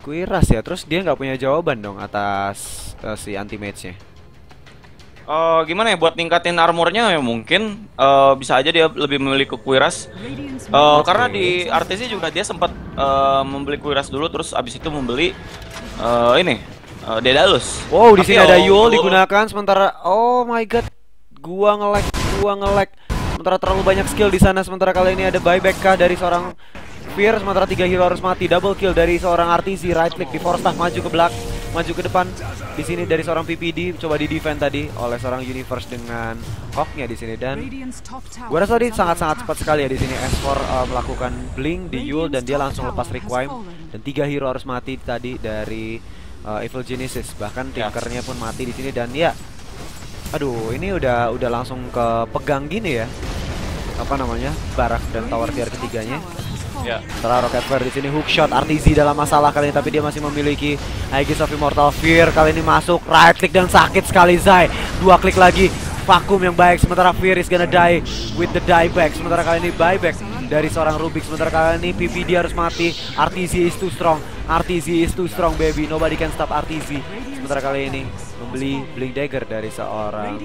Kuiras ya. Terus dia nggak punya jawaban dong atas eh, si anti mage-nya. Eh, gimana ya buat ningkatin armornya ya mungkin eh, bisa aja dia lebih memilih ke Kuiras. Middle karena di RTC juga dia sempat eh, membeli Kuiras dulu terus abis itu membeli eh, ini eh, Daedalus. Wow, di sini ada oh, Yul digunakan sementara oh my god. Gua nge-lag, gua nge-lag. Sementara terlalu banyak skill di sana sementara kali ini ada buyback kah dari seorang Fear sementara tiga hero harus mati. Double kill dari seorang RTZ right click di force maju ke belak maju ke depan. Di sini dari seorang PPD coba di defend tadi oleh seorang Universe dengan Hawknya di sini. Dan Gua rasa under sangat-sangat cepat sekali ya di sini. S4 uh, melakukan blink di Yul dan dia langsung lepas requiem. dan tiga hero harus mati tadi dari uh, Evil Genesis. Bahkan Ya. Tinkernya pun mati di sini dan ya aduh ini udah udah langsung ke pegang gini ya. Apa namanya? Barak dan tower tier ketiganya Ya. setelah Rocket Flare di sini hookshot RTZ dalam masalah kali ini tapi dia masih memiliki Aegis of Immortal. Fear kali ini masuk right click dan sakit sekali Zai. Dua klik lagi vakum yang baik sementara Fear is gonna die with the dieback sementara kali ini buyback dari seorang Rubik sementara kali ini PPD harus mati RTZ is too strong RTZ is too strong baby nobody can stop RTZ sementara kali ini membeli Blink Dagger dari seorang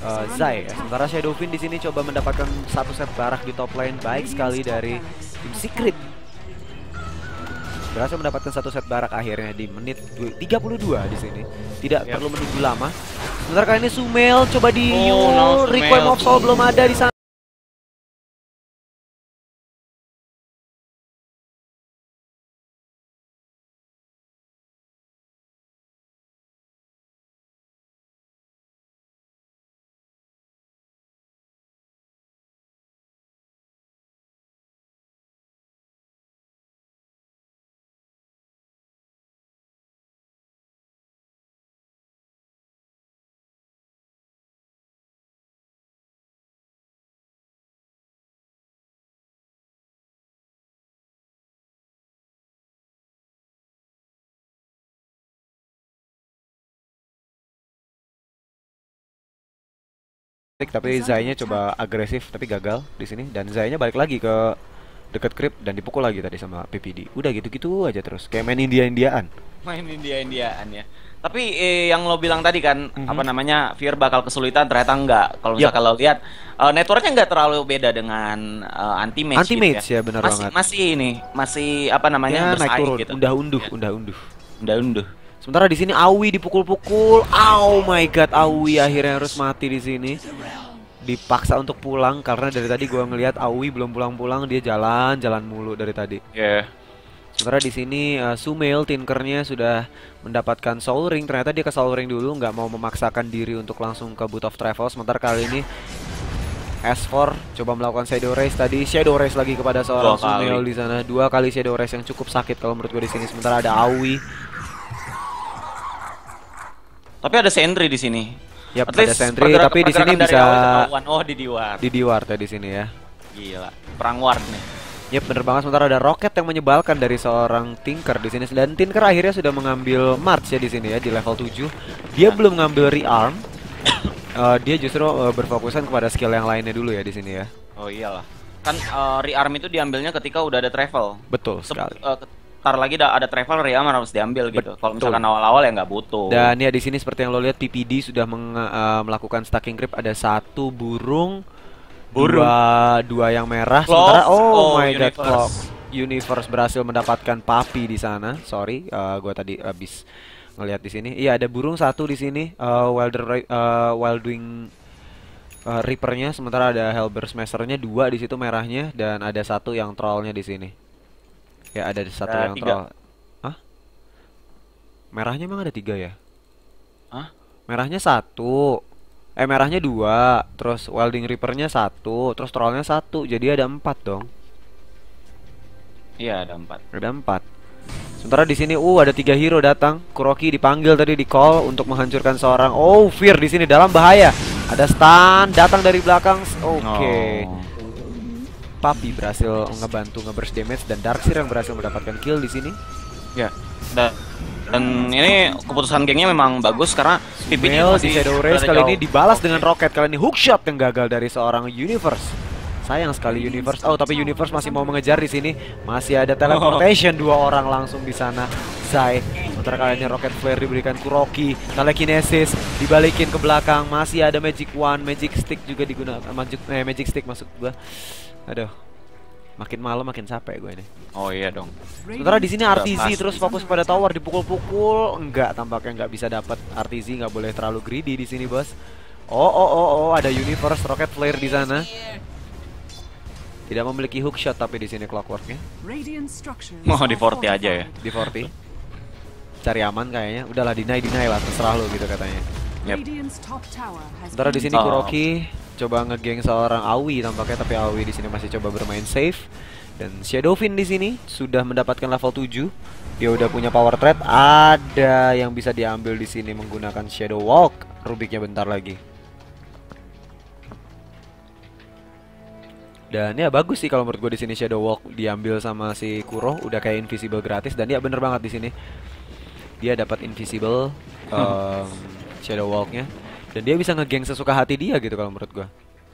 uh, Zai ya. Sementara Shadowfin di sini coba mendapatkan satu set barak di top lane baik sekali dari tim Secret. berhasil mendapatkan satu set barak akhirnya di menit du- 32 di sini. Tidak Yap. perlu menunggu lama. Sementara kali ini Sumel coba di Oh, no, Requiem of Soul belum ada di sana. Tapi Zainya coba agresif tapi gagal di sini dan Zainya balik lagi ke dekat krip dan dipukul lagi tadi sama PPD. Udah gitu-gitu aja terus kayak main India-Indiaan. main India Indiaan ya. Tapi eh, yang lo bilang tadi kan Mhm. apa namanya Fear bakal kesulitan ternyata enggak. Kalau Yap. kalau lihat eh, networknya enggak terlalu beda dengan anti match. Anti-match ya, benar masih, banget. Masih ini masih apa namanya Ya, naik bersaing turun, gitu. undah-unduh, Ya. undah-unduh. Undah-unduh. Sementara di sini Awi dipukul-pukul. Oh my god, Awi akhirnya harus mati di sini. Dipaksa untuk pulang karena dari tadi gua ngelihat Awi belum pulang-pulang, dia jalan, jalan mulu dari tadi. Ya. Sementara di sini uh, Sumail Tinkernya sudah mendapatkan Soul Ring. Ternyata dia ke Soul Ring dulu, nggak mau memaksakan diri untuk langsung ke Boot of Travel. Sementara kali ini S4 coba melakukan Shadow Race tadi. Shadow Race lagi kepada seorang. Sumail di sana. Dua kali Shadow Race yang cukup sakit kalau menurut gue di sini. Sementara ada Awi. Tapi ada Sentry di sini. At ada Sentry, tapi di sini bisa. Oh di Diwar. di Diwar di sini ya. Gila. Perang Ward nih. Yap, bener banget. Sementara ada roket yang menyebalkan dari seorang Tinker di sini. Dan Tinker akhirnya sudah mengambil March ya di sini ya di level 7. Dia belum ngambil rearm. Eh, dia justru eh, berfokusan kepada skill yang lainnya dulu ya di sini ya. Oh iyalah. Kan eh, rearm itu diambilnya ketika udah ada travel. Betul sekali. eh, Ntar lagi da- ada travel rearm harus diambil gitu. Kalau misalkan awal-awal ya nggak butuh. Dan ya di sini seperti yang lo lihat PPD sudah meng- eh, melakukan stacking grip ada satu burung, Burung. dua dua yang merah. Clock. Sementara oh, Oh, my god, Universe. clock. Universe berhasil mendapatkan papi di sana. Sorry, eh, gua tadi habis ngelihat di sini. Iya ada burung satu di sini. eh, Wilder eh, Wildwing eh, Reaper-nya. Sementara ada Hellbear Smasher-nya dua di situ merahnya dan ada satu yang trollnya di sini. Ya ada satu Ada yang tiga. troll. Hah? Merahnya emang ada tiga ya? Hah? Merahnya satu. Eh merahnya dua. Terus Welding Reaper-nya satu. Terus trollnya satu. Jadi ada empat dong. Iya ada empat. Ada empat. Sementara di sini, uh ada tiga hero datang. Kuroki dipanggil tadi di call untuk menghancurkan seorang. Oh, Fear di sini dalam bahaya. Ada stun datang dari belakang. Oke. Oh. Papi berhasil ngebantu ngeburst damage dan Darkseer yang berhasil mendapatkan kill di sini. Ya. Dan, dan ini keputusan gengnya memang bagus karena pipinya di Shadow Race kali ini dibalas dengan roket kali ini hookshot yang gagal dari seorang Universe. Sayang sekali Universe. Oh, tapi Universe masih mau mengejar di sini. Masih ada teleportation dua orang langsung di sana. Zai. Sementara kali ini rocket flare diberikan Kuroki. Telekinesis dibalikin ke belakang. Masih ada Magic Wand, Magic Stick juga digunakan. Magic, eh, Magic Stick maksud gua. Aduh. Makin malam makin capek gue ini. Oh iya dong. Sementara di sini RTZ terus fokus pada tower dipukul-pukul, enggak tampaknya nggak bisa dapat RTZ nggak boleh terlalu greedy di sini bos. Oh oh oh oh ada Universe Rocket Flare di sana. Tidak memiliki hookshot tapi di sini clockworknya Mau are di 40 aja ya? di 40. Cari aman kayaknya. Udahlah deny deny lah terserah lo gitu katanya. Yep. Sementara di sini Oh. Kuroki coba ngegeng seorang Awi tampaknya tapi Awi di sini masih coba bermain safe. Dan Shadowfin di sini sudah mendapatkan level 7. Dia udah punya power threat. Ada yang bisa diambil di sini menggunakan Shadow Walk. Rubiknya bentar lagi. Dan ya bagus sih kalau menurut gue di sini Shadow Walk diambil sama si Kuro udah kayak invisible gratis dan ya bener banget di sini. Dia dapat invisible em, Shadow Walknya dan dia bisa ngegeng sesuka hati dia gitu kalau menurut gua.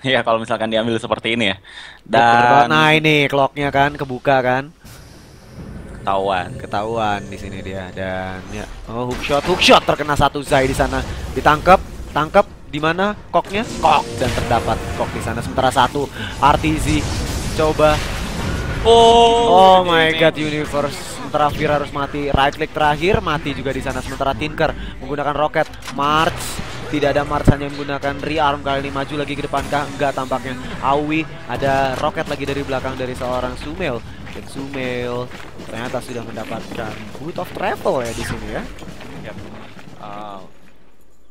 Ya kalau misalkan diambil seperti ini ya. Dan nah ini clocknya kan kebuka kan ketahuan. ketahuan di sini dia dan ya oh hookshot hookshot terkena satu Zai di sana ditangkap tangkap di mana koknya kok dan terdapat kok di sana sementara satu RTZ coba Oh, oh my god universe sementara harus mati. Right click terakhir mati juga di sana sementara Tinker menggunakan roket March. Tidak ada March hanya menggunakan rearm kali ini maju lagi ke depan kah? Enggak tampaknya. Awi ada roket lagi dari belakang dari seorang Sumel. Dan Sumel ternyata sudah mendapatkan boot of travel ya di sini ya. Yap. Uh,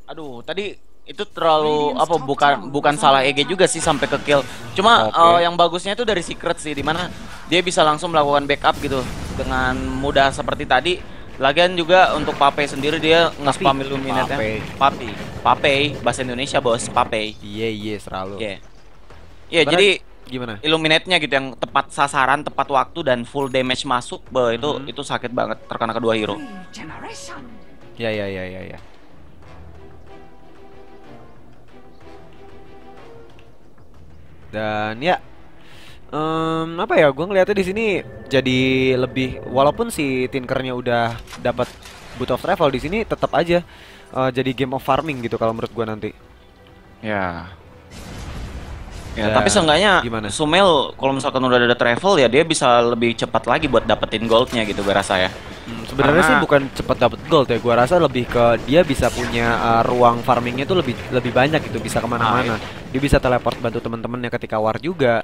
aduh, tadi itu terlalu apa bukan bukan salah EG juga sih sampai ke kill. Cuma Oke. uh, yang bagusnya itu dari secret sih di mana dia bisa langsung melakukan backup gitu dengan mudah seperti tadi. Lagian juga untuk Pape sendiri dia nge-spam illuminate Pape. Pape. Pape bahasa Indonesia bos, Pape. Iya iya selalu. Iya. Iya, Sebenarnya jadi gimana? illuminate-nya gitu yang tepat sasaran, tepat waktu dan full damage masuk, bah, itu Mhm. itu sakit banget terkena kedua hero. Regeneration. Ya ya ya ya ya. Dan ya em, apa ya? Gue ngeliatnya di sini jadi lebih walaupun si Tinkernya udah dapat boot of travel di sini tetap aja eh, jadi game of farming gitu kalau menurut gue nanti. Ya. Ya, tapi seenggaknya gimana? Sumel kalau misalkan udah ada travel ya dia bisa lebih cepat lagi buat dapetin goldnya gitu gue rasa ya. Hmm, Sebenarnya sih bukan cepat dapat gold ya. Gua rasa lebih ke dia bisa punya uh, ruang farmingnya tuh lebih lebih banyak gitu, bisa ke mana-mana. Dia bisa teleport bantu teman-temannya ketika war juga.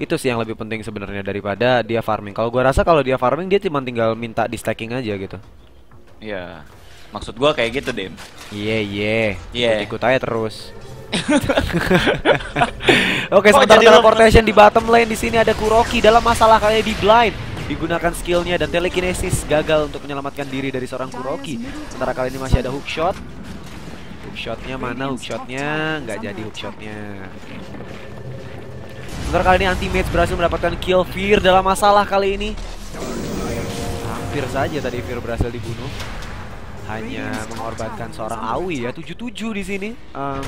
Itu sih yang lebih penting sebenarnya daripada dia farming. Kalau gua rasa kalau dia farming dia cuma tinggal minta di stacking aja gitu. Iya. Maksud gua kayak gitu, Dem. Iya iya. Iya. Ikut aja terus. Oke, sementara teleportation di bottom lane di sini ada Kuroki dalam masalah kali di blind. Digunakan skillnya dan telekinesis gagal untuk menyelamatkan diri dari seorang Kuroki. Sementara kali ini masih ada hook shot. Hook shotnya mana hook shotnya? Nggak jadi hook shotnya. Sementara kali ini anti mage berhasil mendapatkan kill Fear dalam masalah kali ini. Hampir saja tadi Fear berhasil dibunuh. Hanya mengorbankan seorang Awi ya 77 di sini. Em,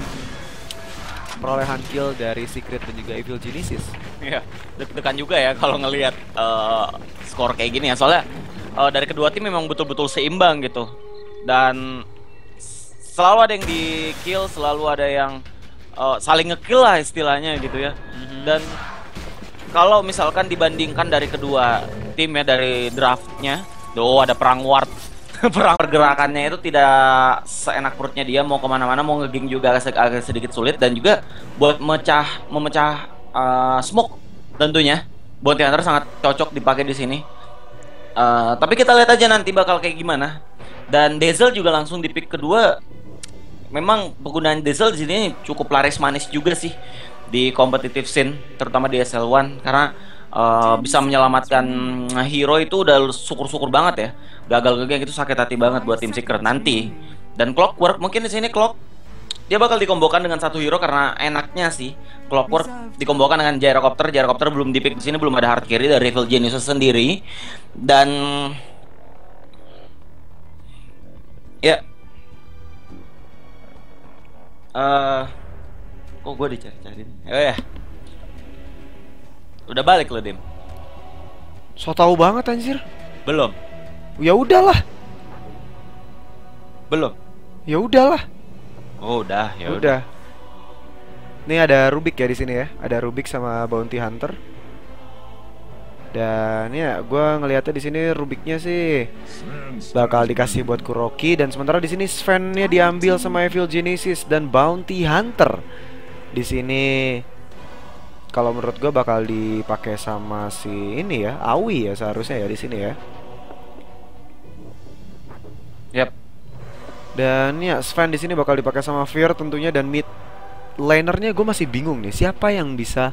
perolehan kill dari Secret dan juga Evil Genesis. Iya, deg-degan juga ya kalau ngelihat eh, skor kayak gini ya. Soalnya eh, dari kedua tim memang betul-betul seimbang gitu. Dan selalu ada yang di kill, selalu ada yang eh, saling ngekill lah istilahnya gitu ya. Dan kalau misalkan dibandingkan dari kedua tim ya dari draftnya, do ada perang ward. pergerakannya itu tidak seenak perutnya dia mau ke mana-mana mau ngeging juga agak, agak sedikit sulit dan juga buat mecah memecah uh, smoke tentunya bounty hunter sangat cocok dipakai di sini. Uh, tapi kita lihat aja nanti bakal kayak gimana. Dan Diesel juga langsung di pick kedua. Memang penggunaan Diesel di sini cukup laris manis juga sih di competitive scene terutama di SL1 karena uh, bisa menyelamatkan hero itu udah syukur-syukur banget ya. Gagal gagal itu sakit hati banget buat tim Secret nanti. Dan Clockwork mungkin di sini Clock dia bakal dikombokan dengan satu hero karena enaknya sih. Clockwork dikombokan dengan Gyrocopter. Gyrocopter belum di pick di sini belum ada hard carry dari Evil Genius sendiri. Dan ya. Eh kok gue dicari-cari oh ya udah balik lo dim So tahu banget anjir. belum Ya udahlah. belum Ya udahlah. oh udah ya udah udah. Ini ada Rubik ya di sini ya. Ada Rubik sama Bounty Hunter. Dan ya, gua ngelihatnya di sini Rubiknya sih bakal dikasih buat Kuroki dan sementara di sini Sven-nya diambil sama Evil Genesis dan Bounty Hunter. Di sini kalau menurut gua bakal dipakai sama si ini ya, Awi ya seharusnya ya di sini ya. Yap. Dan ya Sven di sini bakal dipakai sama Fear tentunya dan mid lanernya gue masih bingung nih siapa yang bisa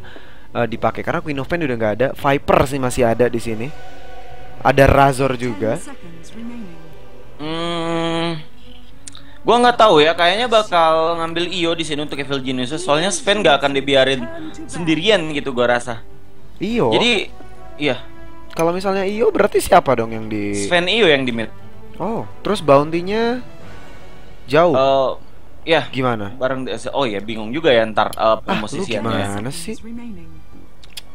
eh, dipakai karena Queen of Pain udah nggak ada, Viper sih masih ada di sini. Ada Razor juga. Hmm, gua nggak tahu ya. Kayaknya bakal ngambil Io di sini untuk Evil Genius. Soalnya Sven nggak akan dibiarin sendirian gitu gua rasa. Iyo. Jadi, iya, kalau misalnya Iyo berarti siapa dong yang di Sven Io yang di mid. Oh, terus bounty-nya jauh. Eh, ya, gimana? bareng oh ya bingung juga ya ntar eh, Ah, lu pemosisiannya. gimana sih?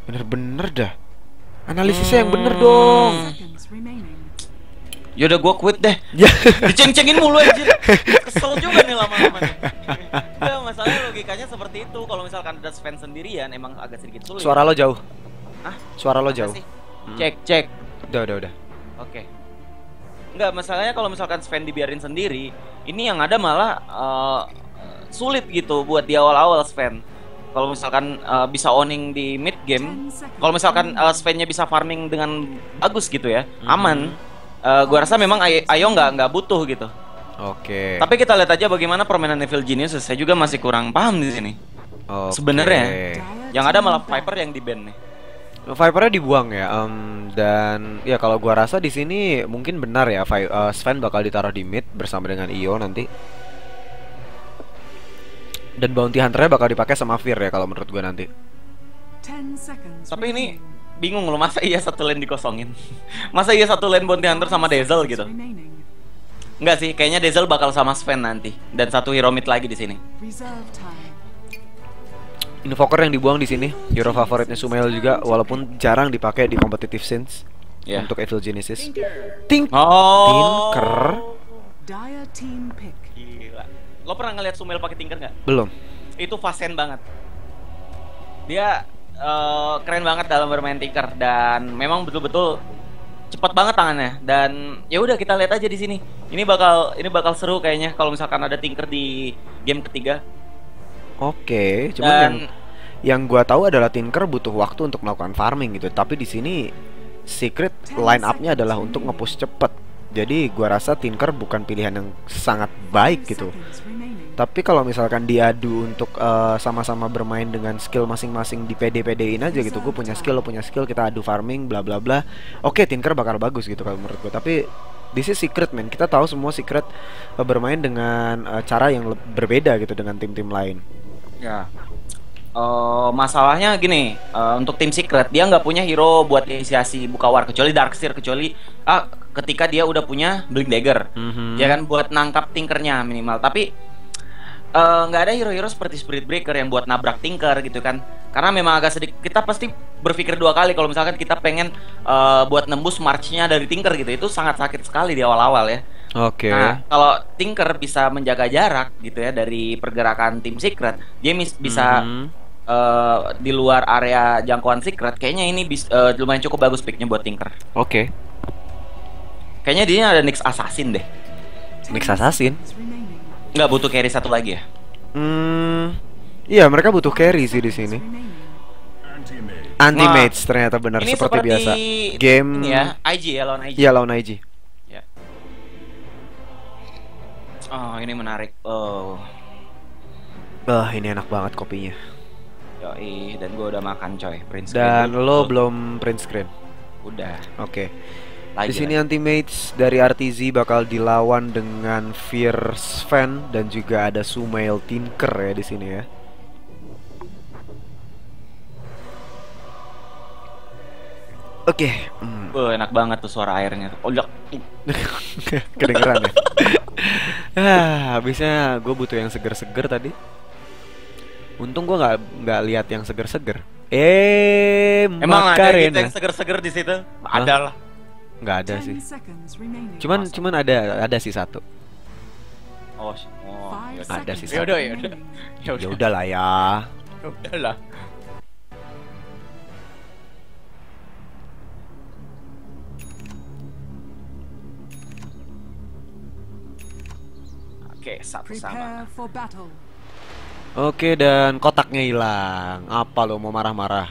Bener-bener dah. Analisisnya yang bener Hmm. dong. Yaudah gua quit deh. Ya. Diceng-cengin mulu anjir. Kesel juga nih lama-lama nih. Nah, masalahnya logikanya seperti itu. Kalau misalkan ada Sven sendirian emang agak sedikit sulit. Suara lo jauh. Hah? Suara lo jauh. sih? Cek, cek. Udah, udah, udah. Oke. Enggak, masalahnya kalau misalkan Sven dibiarin sendiri, ini yang ada malah eh, sulit gitu buat di awal-awal Sven. Kalau misalkan eh, bisa owning di mid game, kalau misalkan eh, Svennya bisa farming dengan bagus gitu ya, aman. Eh, gua rasa memang Ay- Ayo nggak nggak butuh gitu. Oke. Tapi kita lihat aja bagaimana permainan Evil Genius. Saya juga masih kurang paham di sini. Oke. sebenarnya, Yang ada malah Viper yang di ban nih. Vipernya dibuang ya, em, dan ya kalau gua rasa di sini mungkin benar ya, Vi- eh, Sven bakal ditaruh di mid bersama dengan Io nanti. Dan bounty hunternya bakal dipakai sama Fear ya kalau menurut gua nanti. Tapi ini bingung loh masa iya satu lane dikosongin. masa iya satu lane bounty hunter sama Dazzle gitu. Enggak sih, kayaknya Dazzle bakal sama Sven nanti dan satu hero mid lagi di sini. Invoker yang dibuang di sini, hero favoritnya Sumail juga, walaupun jarang dipakai di competitive scenes Ya. untuk Evil Genesis. Tink, Oh. Tinker. Gila. Lo pernah ngeliat Sumail pakai Tinker nggak? belum. Itu fasen banget. Dia eh, keren banget dalam bermain Tinker dan memang betul-betul cepat banget tangannya dan ya udah kita lihat aja di sini. Ini bakal ini bakal seru kayaknya kalau misalkan ada Tinker di game ketiga. Oke, cuman Dan yang yang gua tahu adalah Tinker butuh waktu untuk melakukan farming gitu. Tapi di sini secret line up-nya adalah untuk nge-push cepet. Jadi gua rasa Tinker bukan pilihan yang sangat baik gitu. Tapi kalau misalkan diadu untuk eh, sama-sama bermain dengan skill masing-masing di PD-PD-in aja gitu. Gue punya skill, lo punya skill, kita adu farming, bla bla bla. Oke, Tinker bakal bagus gitu kalau menurut gue. Tapi this is secret man. Kita tahu semua secret eh, bermain dengan eh, cara yang berbeda gitu dengan tim-tim lain. Ya. Eh, masalahnya gini, eh, untuk tim secret dia nggak punya hero buat inisiasi buka war kecuali Darkseer kecuali ah ketika dia udah punya Blink Dagger. Mhm. Ya kan buat nangkap tinkernya minimal. Tapi eh, nggak ada hero-hero seperti Spirit Breaker yang buat nabrak tinker gitu kan. Karena memang agak sedikit kita pasti berpikir dua kali kalau misalkan kita pengen eh, buat nembus marchnya dari tinker gitu. Itu sangat sakit sekali di awal-awal ya. Oke. Nah, kalau Tinker bisa menjaga jarak gitu ya dari pergerakan tim Secret, dia mis- bisa Mhm. eh, di luar area jangkauan Secret. Kayaknya ini bis- eh, lumayan cukup bagus picknya buat Tinker. Oke. Kayaknya dia ada Nyx Assassin deh. Nyx Assassin? Nggak butuh carry satu lagi ya? Hmm. Iya, mereka butuh carry sih di sini. Anti Nah, mates ternyata benar ini seperti, biasa. Game ya, IG ya lawan IG. Iya lawan IG. Ya. Oh, ini menarik. Oh, Wah, ini enak banget kopinya. yoi, dan gue udah makan coy. Prince Dan lo belum print screen. udah. Oke. Lagi Di sini lah. anti-mates dari RTZ bakal dilawan dengan Fierce Sven dan juga ada Sumail Tinker ya di sini ya. Oke, hmm, Wah, enak banget tuh suara airnya. Ojek. kedengeran ya. ah, habisnya gue butuh yang seger-seger tadi. Untung gue nggak nggak lihat yang seger-seger. Eh, Emang ada gitu yang seger-seger di situ? Ada lah. Nggak ada sih. Cuman cuman ada ada sih satu. Oh, oh Five yaudah. ada sih seconds Yaudah, yaudah. remaining. Ya Ya udahlah ya. Ya udahlah. Oke, satu sama. Oke dan kotaknya hilang. Apa lo mau marah-marah?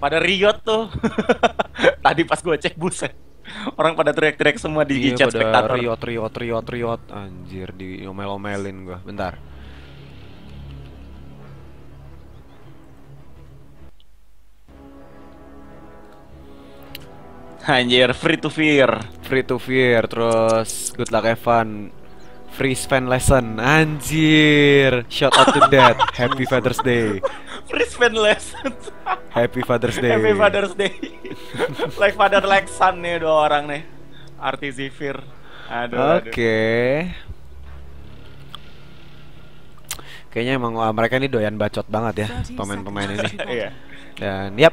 Pada riot tuh. Tadi pas gue cek buset. Orang pada teriak-teriak semua di Iya chat spektator. riot riot riot riot anjir di omel-omelin gua. Bentar. Anjir, free to fear. Free to fear terus good luck Evan. Free fan lesson. Anjir. Shout out to that. Happy Father's Day. Free spend lesson. Happy Father's Day. Happy Father's Day. like father like son nih dua orang nih. Arti Zifir. Aduh. Oke. Kayaknya emang mereka ini doyan bacot banget ya 30 pemain-pemain ini. Iya. Dan yap,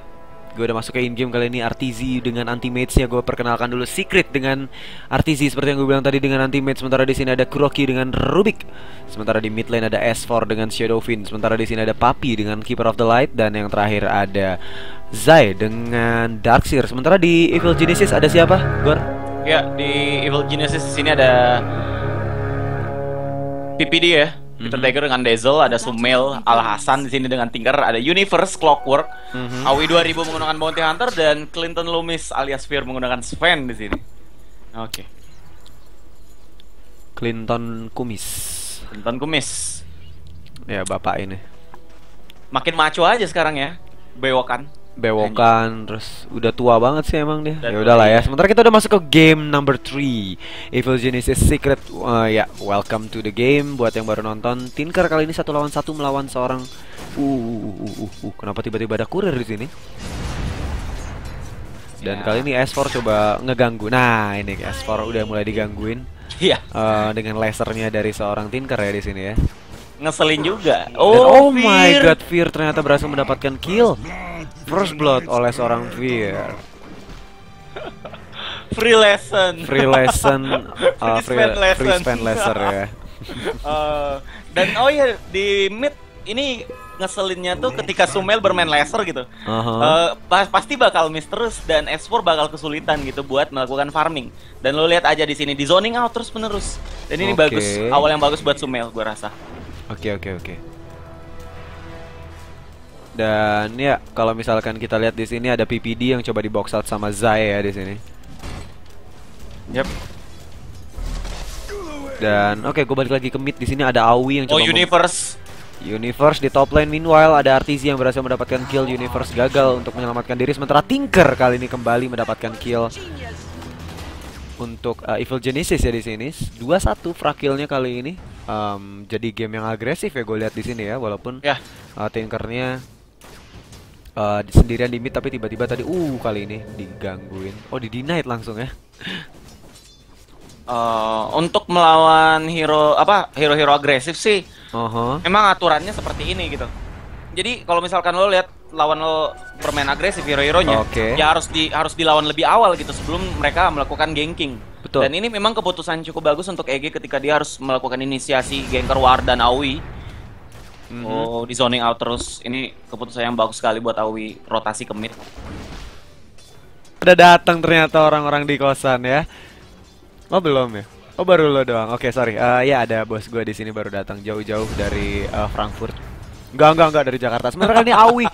gue udah masuk ke in game kali ini RTZ dengan anti-mates ya gue perkenalkan dulu Secret dengan RTZ seperti yang gue bilang tadi dengan anti-mates sementara di sini ada Kuroki dengan Rubik sementara di mid lane ada S4 dengan Shadowfin sementara di sini ada Papi dengan Keeper of the Light dan yang terakhir ada Zai dengan Darkseer sementara di Evil Genesis ada siapa? Gor? Ya, di Evil Genesis di sini ada PPD ya. Peter Mhm. Dagger dengan Dazzle, ada Sumail, Al Hasan di sini dengan Tinker, ada Universe Clockwork, Mhm. Awi 2000 menggunakan Bounty Hunter dan Clinton Loomis alias Fear menggunakan Sven di sini. Oke. Clinton Kumis. Clinton Kumis. Ya bapak ini. Makin maco aja sekarang ya. Bewokan. Bewokan terus udah tua banget sih emang dia. Ya udahlah ya. tua. Sementara kita udah masuk ke game number 3 Evil Genesis Secret. Uh, ya, welcome to the game buat yang baru nonton. Tinker kali ini satu lawan satu melawan seorang uh, uh, uh, uh, uh. kenapa tiba-tiba ada kurir di sini? Dan Ya. kali ini S4 coba ngeganggu. Nah, ini S4 udah mulai digangguin Iya, uh, dengan lasernya dari seorang Tinker ya di sini ya. Ngeselin juga. Dan, oh my god, Fear ternyata berhasil mendapatkan kill. First blood oleh seorang Fear. Free lesson. Free lesson, uh, Free spend lesson. free spend lesser ya. Eh, dan oh ya di mid ini ngeselinnya tuh ketika Sumel bermain laser gitu. Eh, pas- pasti bakal miss terus dan S4 bakal kesulitan gitu buat melakukan farming. Dan lo lihat aja di sini di zoning out terus menerus. Dan ini Oke. bagus awal yang bagus buat Sumel gua rasa. Oke oke oke. Dan ya kalau misalkan kita lihat di sini ada PPD yang coba di box out sama Zai ya di sini. Yep. Dan oke, gue balik lagi ke mid di sini ada Awi yang Oh coba mem- Universe. Universe di top lane meanwhile ada Artizi yang berhasil mendapatkan kill Universe gagal untuk menyelamatkan diri sementara Tinker kali ini kembali mendapatkan kill untuk uh, Evil Genesis ya di sini 2-1 frakilnya kali ini Em, jadi game yang agresif ya gue lihat di sini ya walaupun Ya. uh, Tinkernya uh, di- sendirian di mid tapi tiba-tiba tadi uh kali ini digangguin oh di denied langsung ya Eh, untuk melawan hero apa hero-hero agresif sih Oho. Emang aturannya seperti ini gitu. Jadi kalau misalkan lo lihat lawan lo bermain agresif hero-heronya, Oke. ya harus di harus dilawan lebih awal gitu sebelum mereka melakukan ganking. Betul. Dan ini memang keputusan cukup bagus untuk EG ketika dia harus melakukan inisiasi ganker War dan Aoi. Mhm. Oh, di zoning out terus. Ini keputusan yang bagus sekali buat Aoi rotasi ke mid. Udah datang ternyata orang-orang di kosan ya. Oh belum ya? Oh baru lo doang. Oke sorry. Eh, ya ada bos gue di sini baru datang jauh-jauh dari eh, Frankfurt. Enggak enggak enggak dari Jakarta. Sebenarnya kali ini Awi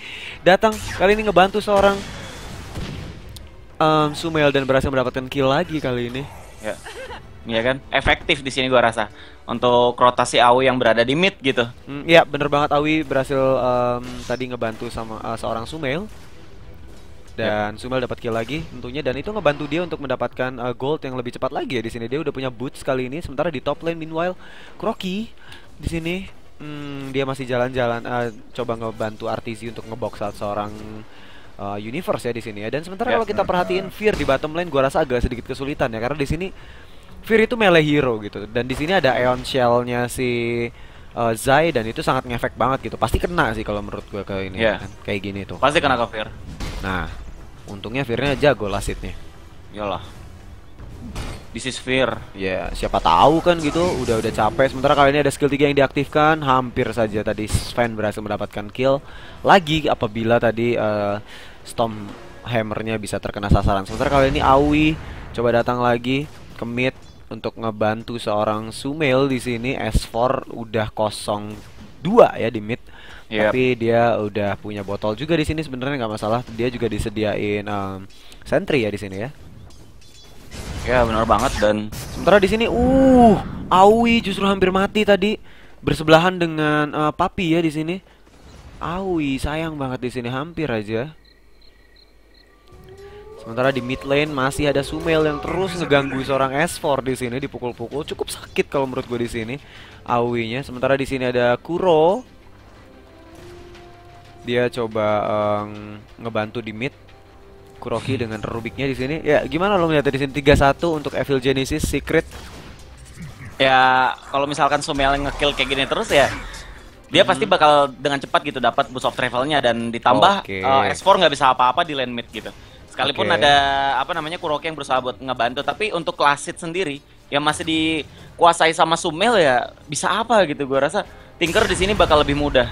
datang kali ini ngebantu seorang em, Sumail dan berhasil mendapatkan kill lagi kali ini. Ya. Iya kan? Efektif di sini gua rasa untuk rotasi Aoi yang berada di mid gitu. Hmm, Iya bener banget Awi berhasil em, tadi ngebantu sama eh, seorang Sumail dan Sumail dapat kill lagi tentunya dan itu ngebantu dia untuk mendapatkan eh, gold yang lebih cepat lagi ya di sini dia udah punya boots kali ini sementara di top lane meanwhile Kroki di sini hmm, dia masih jalan-jalan eh, coba ngebantu Artizi untuk ngebox out seorang eh, universe ya di sini ya dan sementara Ya. kalau kita perhatiin Fear di bottom lane gua rasa agak sedikit kesulitan ya karena di sini Fear itu melee hero gitu dan di sini ada Aeon Shell-nya si uh, Zai dan itu sangat ngefek banget gitu. Pasti kena sih kalau menurut gua ke ini Iya. kan. Kayak gini tuh. Pasti kena cover. Nah, untungnya Fear-nya jago lasitnya. Iyalah. This is fear. Ya, siapa tahu kan gitu udah udah capek. Sementara kali ini ada skill 3 yang diaktifkan, hampir saja tadi Sven berhasil mendapatkan kill. Lagi apabila tadi uh, Storm Hammernya bisa terkena sasaran. Sementara kali ini Awi coba datang lagi ke mid untuk ngebantu seorang Sumail di sini S4 udah kosong dua ya di mid. Yep. Tapi dia udah punya botol juga di sini sebenarnya nggak masalah. Dia juga disediain um, sentry ya di sini ya. Ya benar banget dan Sementara di sini, uh, Awi justru hampir mati tadi bersebelahan dengan uh, Papi ya di sini. Awi sayang banget di sini hampir aja. Sementara di mid lane masih ada Sumail yang terus ngeganggu seorang S4 di sini dipukul-pukul cukup sakit kalau menurut gue di sini. Awinya. Sementara di sini ada Kuro. Dia coba em, ngebantu di mid. Kuroki dengan Rubiknya di sini. Ya, gimana lo melihat di sini 3-1 untuk Evil Genesis Secret? ya kalau misalkan Sumel ngekill kayak gini terus ya dia pasti bakal dengan cepat gitu dapat boost of travelnya dan ditambah Oke. eh, S4 nggak bisa apa-apa di lane mid gitu. Sekalipun Oke. ada apa namanya Kuroki yang berusaha buat ngebantu tapi untuk Klasit sendiri yang masih dikuasai sama Sumel ya bisa apa gitu gua rasa Tinker di sini bakal lebih mudah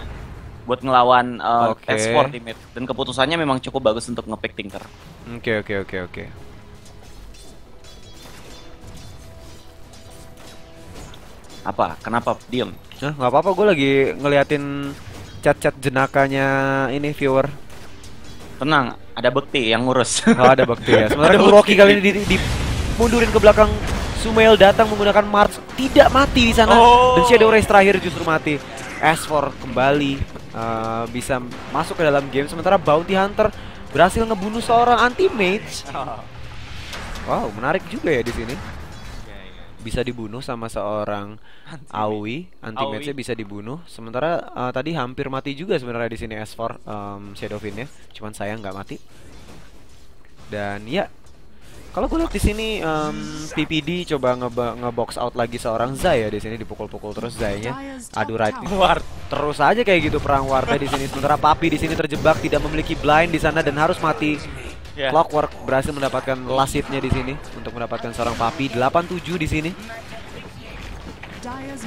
buat ngelawan uh, okay. S4 di mid dan keputusannya memang cukup bagus untuk ngepick Tinker. Oke okay, oke okay, oke okay, oke. Okay. Apa? Kenapa diam? Nggak apa-apa, gue lagi ngeliatin cat cat jenakanya ini viewer. Tenang, ada bukti yang ngurus. Oh, ada bukti ya. Sebenarnya Rocky kali ini di, di, mundurin ke belakang Sumail datang menggunakan Mars tidak mati di sana oh. dan Shadow Race terakhir justru mati. S4 kembali eh, bisa masuk ke dalam game. Sementara Bounty Hunter berhasil ngebunuh seorang anti-mage. Wow, menarik juga ya di sini. Bisa dibunuh sama seorang Aoi, anti-mage-nya Aoi. bisa dibunuh. Sementara eh, tadi hampir mati juga sebenarnya di sini S4 em, Shadowfin-nya. Cuman sayang nggak mati. Dan ya, kalau gue lihat di sini em, PPD coba ngeba- ngebox out lagi seorang Zai ya di sini dipukul-pukul terus Zai-nya. Dyer's Adu top right terus aja kayak gitu perang warta di sini. Sementara Papi di sini terjebak tidak memiliki blind di sana dan harus mati. Ya. Clockwork berhasil mendapatkan last hit-nya di sini untuk mendapatkan seorang Papi 87 di sini.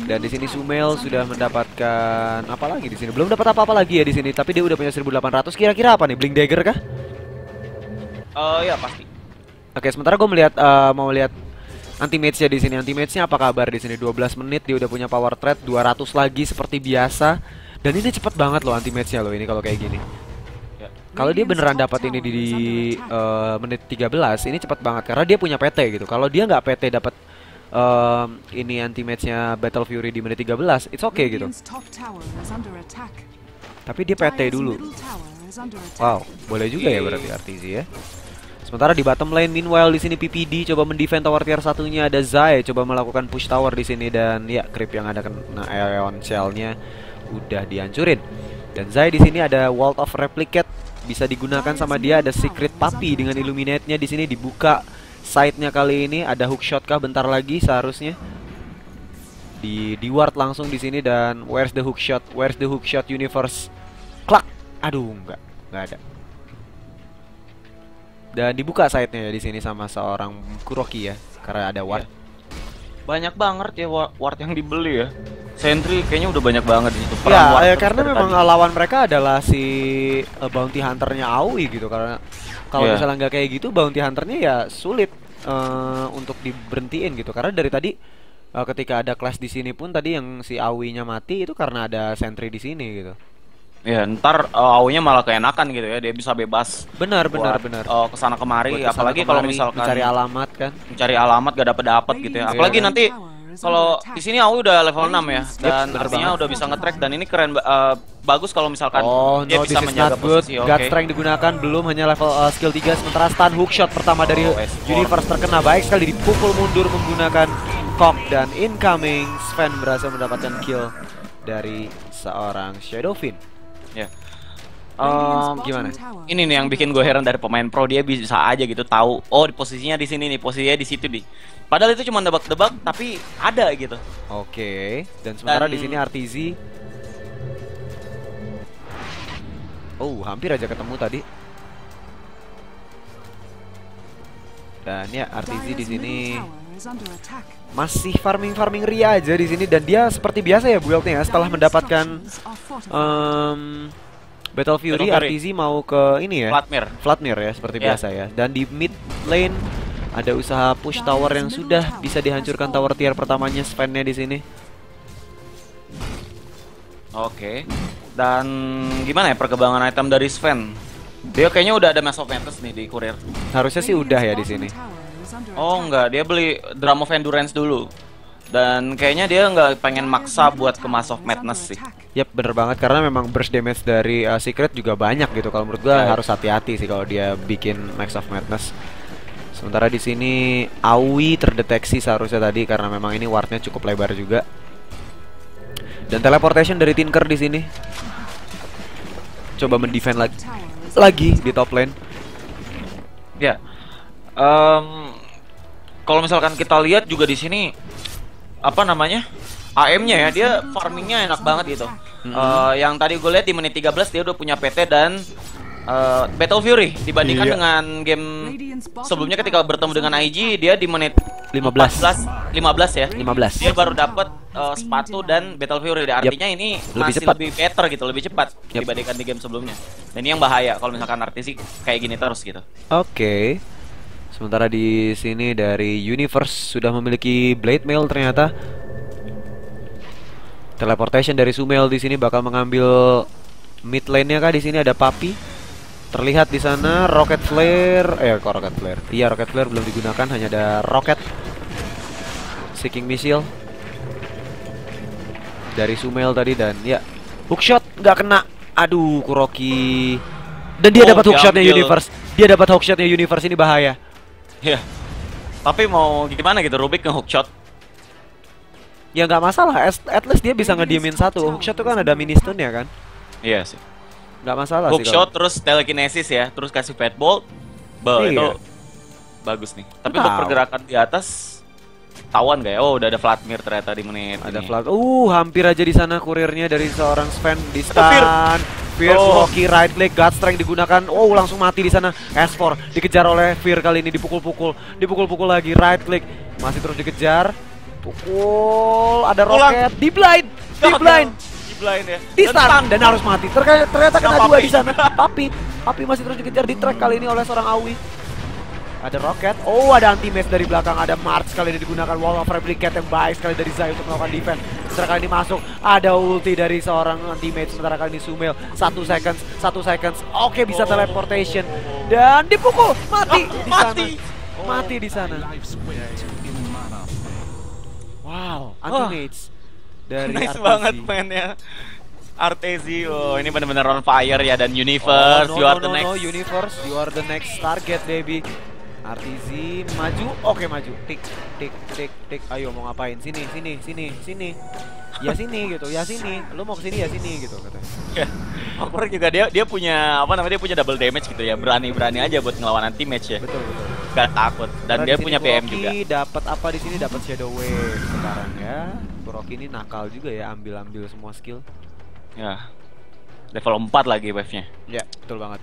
Dan di sini Sumel sudah mendapatkan apa lagi di sini? Belum dapat apa-apa lagi ya di sini, tapi dia udah punya 1800. Kira-kira apa nih? Blink Dagger kah? Oh ya pasti. Oke, sementara gue melihat eh, mau lihat anti nya di sini. Anti nya apa kabar di sini? 12 menit dia udah punya power threat 200 lagi seperti biasa. Dan ini cepet banget loh anti nya loh ini kalau kayak gini. Ya. Kalau dia beneran dapat ini di, di, attack. eh, menit 13, ini cepet banget karena dia punya PT gitu. Kalau dia nggak PT dapat em, ini anti nya Battle Fury di menit 13, it's okay gitu. Tapi dia PT dulu. Wow, boleh juga ya berarti RTZ ya. Sementara di bottom lane meanwhile di sini PPD coba mendefend tower tier satunya ada Zai coba melakukan push tower di sini dan ya creep yang ada kena Aeon Shell-nya udah dihancurin. Dan Zai di sini ada Vault of Replicate bisa digunakan sama dia ada Secret Puppy dengan Illuminate-nya di sini dibuka side-nya kali ini ada hook shot kah bentar lagi seharusnya. Di di ward langsung di sini dan where's the hook shot? Where's the hook shot universe? Klak. Aduh, enggak. Enggak ada. Dan dibuka side-nya ya di sini sama seorang Kuroki ya, karena ada ward. Banyak banget ya wa- ward yang dibeli ya. Sentry kayaknya udah banyak banget di situ. Ya, ward terus karena memang tadi. lawan mereka adalah si eh, bounty hunternya Aoi gitu karena kalau Iya. misalnya nggak kayak gitu bounty hunternya ya sulit eh, untuk diberhentiin gitu karena dari tadi eh, ketika ada clash di sini pun tadi yang si Aoi-nya mati itu karena ada sentry di sini gitu. Ya, ntar uh, aunya malah keenakan gitu ya. Dia bisa bebas Benar, benar, buat, benar. uh, ke sana kemari, Buat ke sana apalagi kalau misalkan mencari alamat kan. mencari alamat gak dapet dapet gitu ya. Apalagi Iya. nanti kalau di sini Aoi udah level 6 ya dan bener artinya banget. udah bisa nge-track dan ini keren uh, bagus kalau misalkan Oh, dia no, bisa menjaga good. posisi. God Oke. strength digunakan belum hanya level uh, skill 3 sementara stun hook shot pertama dari Oh, S4. Universe terkena baik sekali dipukul mundur menggunakan cock dan incoming Sven berhasil mendapatkan kill dari seorang Shadowfin. Ya. Um, gimana? ini nih yang bikin gue heran dari pemain pro dia bisa aja gitu tahu oh di posisinya di sini nih posisinya di situ nih padahal itu cuma debak-debak tapi ada gitu Oke, dan sementara Dan- di sini RTZ Oh, hampir aja ketemu tadi. Dan ya RTZ di sini masih farming farming ria aja di sini dan dia seperti biasa ya buildnya ya setelah mendapatkan em, Battle Fury. RTZ mau ke ini ya? Vladimir. Vladimir ya seperti Ya. biasa ya. Dan di mid lane ada usaha push tower yang sudah bisa dihancurkan tower tier pertamanya Sven-nya di sini. Oke. Dan gimana ya perkembangan item dari Sven dia kayaknya udah ada Mass of Madness nih di kurir. Harusnya sih udah ya di sini oh enggak dia beli Drum of Endurance dulu dan kayaknya dia nggak pengen maksa buat ke Mass of Madness sih Yap bener banget karena memang burst damage dari uh, Secret juga banyak gitu kalau menurut gua Ya. harus hati-hati sih kalau dia bikin Max of Madness. Sementara di sini Aoi terdeteksi seharusnya tadi karena memang ini wardnya cukup lebar juga. Dan teleportation dari Tinker di sini. Coba mendefend lagi lagi di top lane. Ya. Em, kalau misalkan kita lihat juga di sini apa namanya? AM-nya ya, dia farmingnya enak banget gitu. Eh, yang tadi gue lihat di menit 13 dia udah punya PT dan eh, Battle Fury dibandingkan Iya. dengan game sebelumnya ketika bertemu dengan IG dia di menit 15. 14 15 ya. 15. Dia baru dapat eh, sepatu dan Battle Fury. Artinya ini Lebih masih cepat. lebih better gitu, lebih cepat Yep. dibandingkan di game sebelumnya. Dan ini yang bahaya kalau misalkan artis kayak gini terus gitu. Oke. Sementara di sini dari Universe sudah memiliki Blade Mail ternyata. Teleportation dari Sumel di sini bakal mengambil mid lane-nya kah di sini ada Papi. Terlihat di sana rocket flare, eh kok rocket flare? Iya rocket flare belum digunakan, hanya ada rocket seeking missile dari Sumel tadi dan ya hookshot nggak kena. Aduh Kuroki dan dia Oh, dapat hookshotnya universe. Dia dapat hookshotnya universe ini bahaya. Ya. Tapi mau gimana gitu Rubik nge hookshot. Ya nggak masalah, as- at least dia bisa ngediemin satu. Hookshot itu kan ada mini stun ya kan? Iya sih. Nggak masalah sih. Hookshot terus telekinesis ya, terus kasih fat bolt. Bah, Iya. itu bagus nih. Tapi Tahu. untuk pergerakan di atas tawan gak ya? Oh, udah ada Vladimir ternyata di menit ada flag. Uh, hampir aja di sana kurirnya dari seorang Sven di stun. Fear Oh. Kuroki right leg God Strength digunakan. Oh, langsung mati di sana. S4 dikejar oleh Fear kali ini dipukul-pukul, dipukul-pukul lagi right leg. Masih terus dikejar. Pukul, ada roket, di blind, di blind. Di blind ya. di stun dan harus mati. Ternyata, ternyata kena dua di sana. Papi, Papi masih terus dikejar di track kali ini oleh seorang Awi. Ada roket. Oh, ada anti match dari belakang. Ada March kali ini digunakan wall of replicate yang baik sekali dari Zai untuk melakukan defense. Sementara kali ini masuk. Ada ulti dari seorang anti match. Sementara kali ini Sumel. Satu seconds, satu seconds. Oke, bisa teleportation. Dan dipukul. Mati Oh, di mati. sana. Mati di sana. Wow, anti match dari nice banget mainnya. Artezi, oh ini benar-benar on fire ya dan Universe, Oh, no, you are no, the next. no, Universe, you are the next target, baby. RTZ maju, oke maju. Tik, tik, tik, tik. Ayo mau ngapain? Sini, sini, sini, sini. Ya sini gitu, ya sini. Lu mau ke sini ya sini gitu katanya. Ya. Juga dia dia punya apa namanya dia punya double damage gitu ya berani-berani aja buat ngelawan anti match ya Betul, betul. gak takut dan Karena dia punya PM Kuroki juga dapat apa di sini? Dapat Shadow Wave sekarang ya. Kuroki ini nakal juga ya, ambil-ambil semua skill. ya level 4 lagi wave nya Ya, betul banget.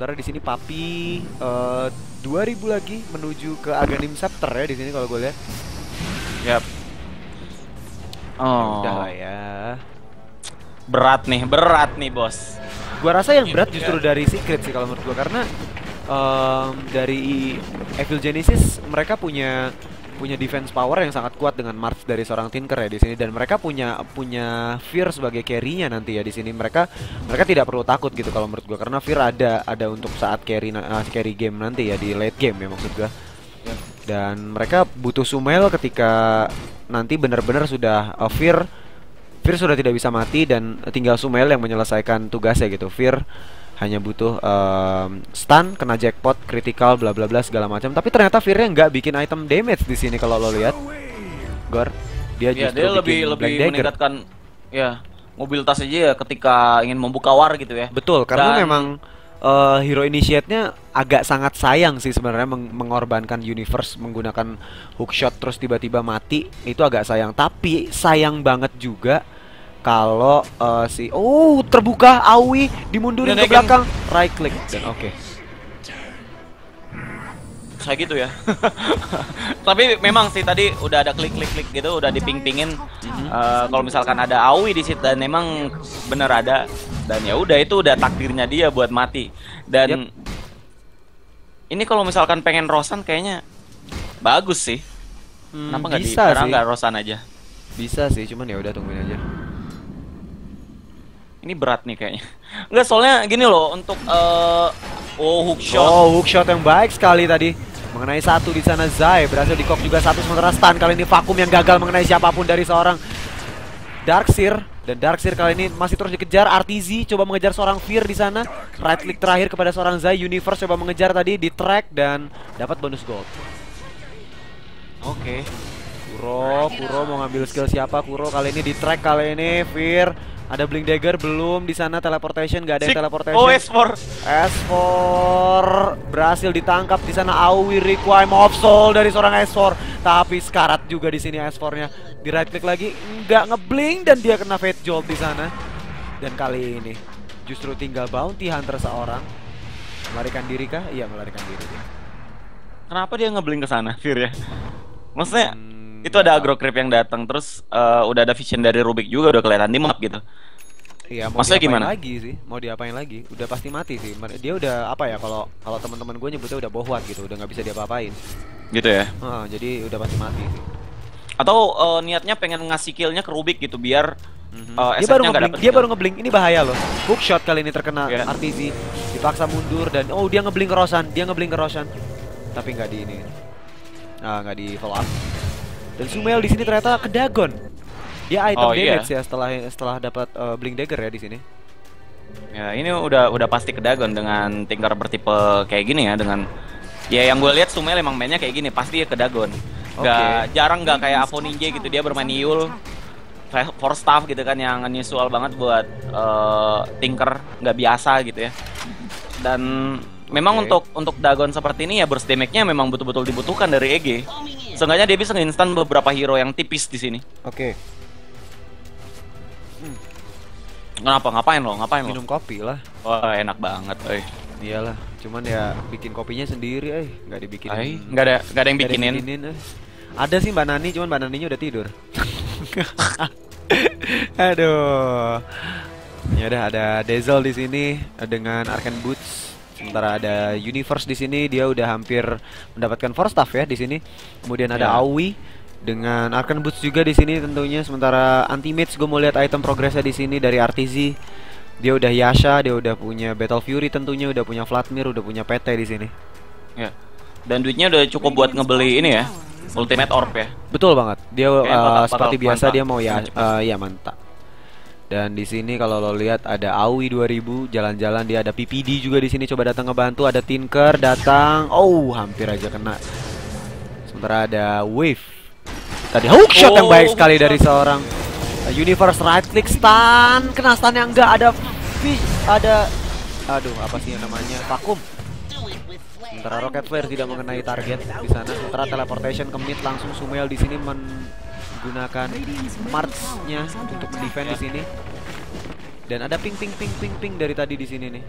Sementara di sini Papi eh 2000 lagi menuju ke Aghanim Scepter ya di sini kalau gue lihat. yap oh Udah lah ya. berat nih berat nih bos Gua rasa yang berat justru dari Secret sih kalau menurut gua karena em, dari Evil Genesis mereka punya punya defense power yang sangat kuat dengan March dari seorang Tinker ya di sini. Dan mereka punya punya Fear sebagai carry-nya nanti ya di sini. Mereka mereka tidak perlu takut gitu kalau menurut gua. Karena Fear ada ada untuk saat carry eh, carry game nanti ya di late game ya maksud gua. Dan mereka butuh Sumail ketika nanti benar-benar sudah uh, Fear Fear sudah tidak bisa mati dan tinggal Sumail yang menyelesaikan tugasnya gitu. Fear hanya butuh um, stun, kena jackpot, critical, bla bla bla segala macam. Tapi ternyata Fear-nya nggak bikin item damage di sini kalau lo lihat. Gor, dia ya justru dia lebih bikin lebih Black Dagger. meningkatkan ya mobilitas aja ya ketika ingin membuka war gitu ya Betul, karena Dan- memang eh, hero initiate-nya agak sangat sayang sih sebenarnya meng- mengorbankan universe menggunakan hookshot terus tiba-tiba mati itu agak sayang. Tapi sayang banget juga kalau eh, si oh terbuka Awi dimundurin Dan ke kan- belakang. Right click. Dan oke. saya gitu ya. Tapi memang sih tadi udah ada klik klik klik gitu udah diping pingin Eh, kalau misalkan ada Awi di situ dan memang bener ada dan ya udah itu udah takdirnya dia buat mati. Dan ini kalau misalkan pengen Rosan kayaknya bagus sih. Hmm, kenapa nggak di bisa kenapa sih. nggak Rosan aja? Bisa sih, cuman ya udah tungguin aja. Ini berat nih kayaknya Enggak soalnya gini loh untuk eh oh hookshot Oh, hookshot yang baik sekali tadi. Mengenai satu di sana Zai berhasil di juga satu sementara stun kali ini vakum yang gagal mengenai siapa pun dari seorang Darkseer dan Darkseer kali ini masih terus dikejar RTZ coba mengejar seorang Fear di sana right click terakhir kepada seorang Zai Universe coba mengejar tadi di track dan dapat bonus gold. Oke. Kuro, Kuro mau ngambil skill siapa? Kuro kali ini di track kali ini Fear ada Blink Dagger? Belum. Di sana teleportation gak ada yang teleportation. oh S4 S4 berhasil ditangkap. Di sana Awi require of soul dari seorang S4 tapi sekarat juga di sini S4-nya di right click lagi nggak ngeblink dan dia kena fate jolt di sana. Dan kali ini justru tinggal bounty hunter seorang. Melarikan diri kah? Iya melarikan diri dia. kenapa dia ngebling ke sana Fir ya? Maksudnya Hmm, itu ada agro creep yang datang terus eh, udah ada vision dari Rubik juga udah kelihatan di map gitu Iya, mau Maksudnya gimana? lagi sih? Mau diapain lagi? Udah pasti mati sih. Dia udah apa ya? Kalau kalau teman-teman gue nyebutnya udah bohwat gitu, udah nggak bisa diapa-apain. gitu ya Heeh, jadi udah pasti mati sih. Atau eh, niatnya pengen ngasih killnya ke Rubik gitu biar eh, dia baru SF-nya nggak ngeblink, dia kill. baru ngeblink. Ini bahaya loh. Hook shot kali ini terkena Iya. RTZ. Dipaksa mundur dan oh dia ngeblink ke Roshan, dia ngeblink ke Roshan. Tapi nggak di ini. Nah, nggak di follow up. Dan Sumail di sini ternyata ke Dagon. Dia item Oh, iya. damage ya setelah setelah dapat eh, blink dagger ya di sini. Ya, ini udah udah pasti ke Dagon dengan Tinker bertipe kayak gini ya dengan ya yang gue lihat Sumail emang mainnya kayak gini pasti ya ke Dagon. Gak jarang nggak kayak Avo Ninja gitu dia bermain Yul for staff gitu kan yang unusual banget buat eh, Tinker nggak biasa gitu ya. Dan memang Oke. untuk untuk Dagon seperti ini ya burst damage-nya memang betul-betul dibutuhkan dari EG. Seenggaknya dia bisa nginstan beberapa hero yang tipis di sini. Oke, Kenapa? Ngapain lo? Ngapain lo? minum kopi lah. Wah, enak banget, euy. Iyalah, cuman ya bikin kopinya sendiri eh, nggak dibikin. Ay, nggak ada nggak ada yang nggak ada bikinin. eh. Ada sih Mbak Nani, cuman Mbak Naninya udah tidur. Aduh. Ya udah ada Dazzle di sini eh, dengan Arcane Boots. Sementara ada Universe di sini, dia udah hampir mendapatkan Force Staff ya di sini. Kemudian ada Ya. Aoi dengan Arcane Boots juga di sini tentunya. Sementara Anti-Mage gue mau lihat item progresnya di sini dari RTZ. Dia udah Yasha, dia udah punya Battle Fury tentunya, udah punya Vladimir, udah punya PT di sini. Ya. Dan duitnya udah cukup buat ngebeli ini ya. Ultimate Orb ya. Betul banget. Dia Kayaknya uh, seperti biasa mantap. dia mau ya uh, ya mantap. Dan di sini kalau lo lihat ada Awi 2000 jalan-jalan dia ada PPD juga di sini coba datang ngebantu ada Tinker datang. Oh, hampir aja kena. Sementara ada Wave. Tadi hook shot yang Oh, baik sekali dari seorang uh, Universe right click stun. Kena stun yang enggak ada fi- ada aduh apa sih yang namanya? Vakum. Sementara Rocket Flare tidak mengenai target di sana. Sementara teleportation ke mid langsung Sumail di sini menggunakan March-nya untuk defend di sini. Dan ada ping ping ping ping ping dari tadi di sini nih.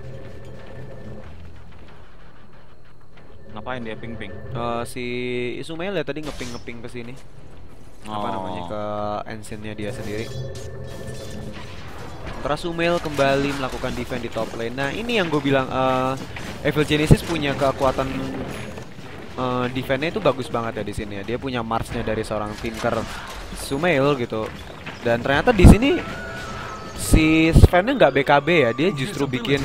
Ngapain dia ping-ping? Eh, si Sumail ya tadi ngeping ngeping ke sini. Apa Oh. namanya ke ancient-nya dia sendiri. Sementara Sumail kembali melakukan defend di top lane. Nah ini yang gue bilang eh Evil Genesis punya kekuatan eh defense-nya itu bagus banget ya di sini ya. Dia punya Mars-nya dari seorang Tinker Sumail gitu. Dan ternyata di sini si Sven-nya nggak BKB ya. Dia justru bikin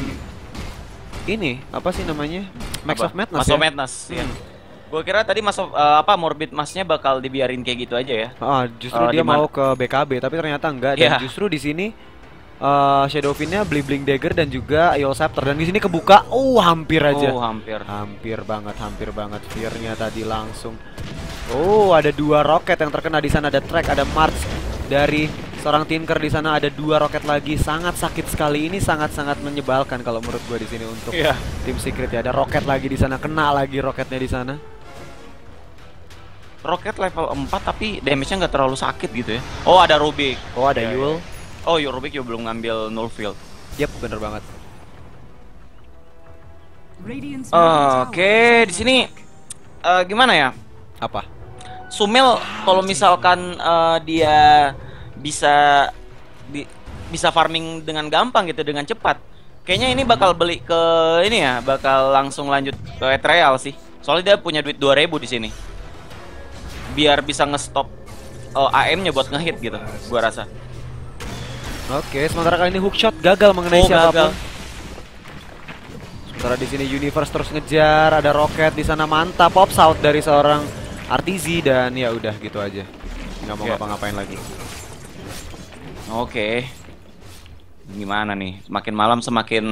ini apa sih namanya Max Apa? of Madness. Max ya? of Madness, iya. Hmm. Gue kira tadi Mas of- eh, apa Morbid Masnya bakal dibiarin kayak gitu aja ya. Ah, justru Oh, dia mau ke BKB tapi ternyata enggak dan Iya. justru di sini eh Shadowfin-nya beli Blink Dagger dan juga Eol Scepter dan di sini kebuka. Oh, hampir aja. Oh, hampir. Hampir banget, hampir banget Fear-nya tadi langsung. Oh, ada dua roket yang terkena di sana ada track, ada march dari seorang Tinker di sana ada dua roket lagi. Sangat sakit sekali. Ini sangat-sangat menyebalkan kalau menurut gue di sini untuk Iya. tim Secret ya. Ada roket lagi di sana, kena lagi roketnya di sana. Roket level 4 tapi damage-nya nggak terlalu sakit gitu ya. Oh, ada Rubik. Oh, ada Iya, Yul. Oh, yo Rubik juga belum ngambil null field. Yep, bener banget. Tower Oke, is di sini eh, gimana ya? Apa? Sumil kalau misalkan eh, dia bisa di- bisa farming dengan gampang gitu dengan cepat. Kayaknya ini bakal beli ke ini ya, bakal langsung lanjut ke Ethereal sih. Soalnya dia punya duit 2000 di sini. Biar bisa nge-stop eh, AM-nya buat ngehit gitu, gua rasa. Oke, sementara kali ini hookshot gagal mengenai Oh, siapa pun. gagal. Sementara di sini Universe terus ngejar, ada roket di sana mantap, pops out dari seorang RTZ dan ya udah gitu aja. Nggak mau ngapa-ngapain lagi. Oke. Gimana nih? Semakin malam semakin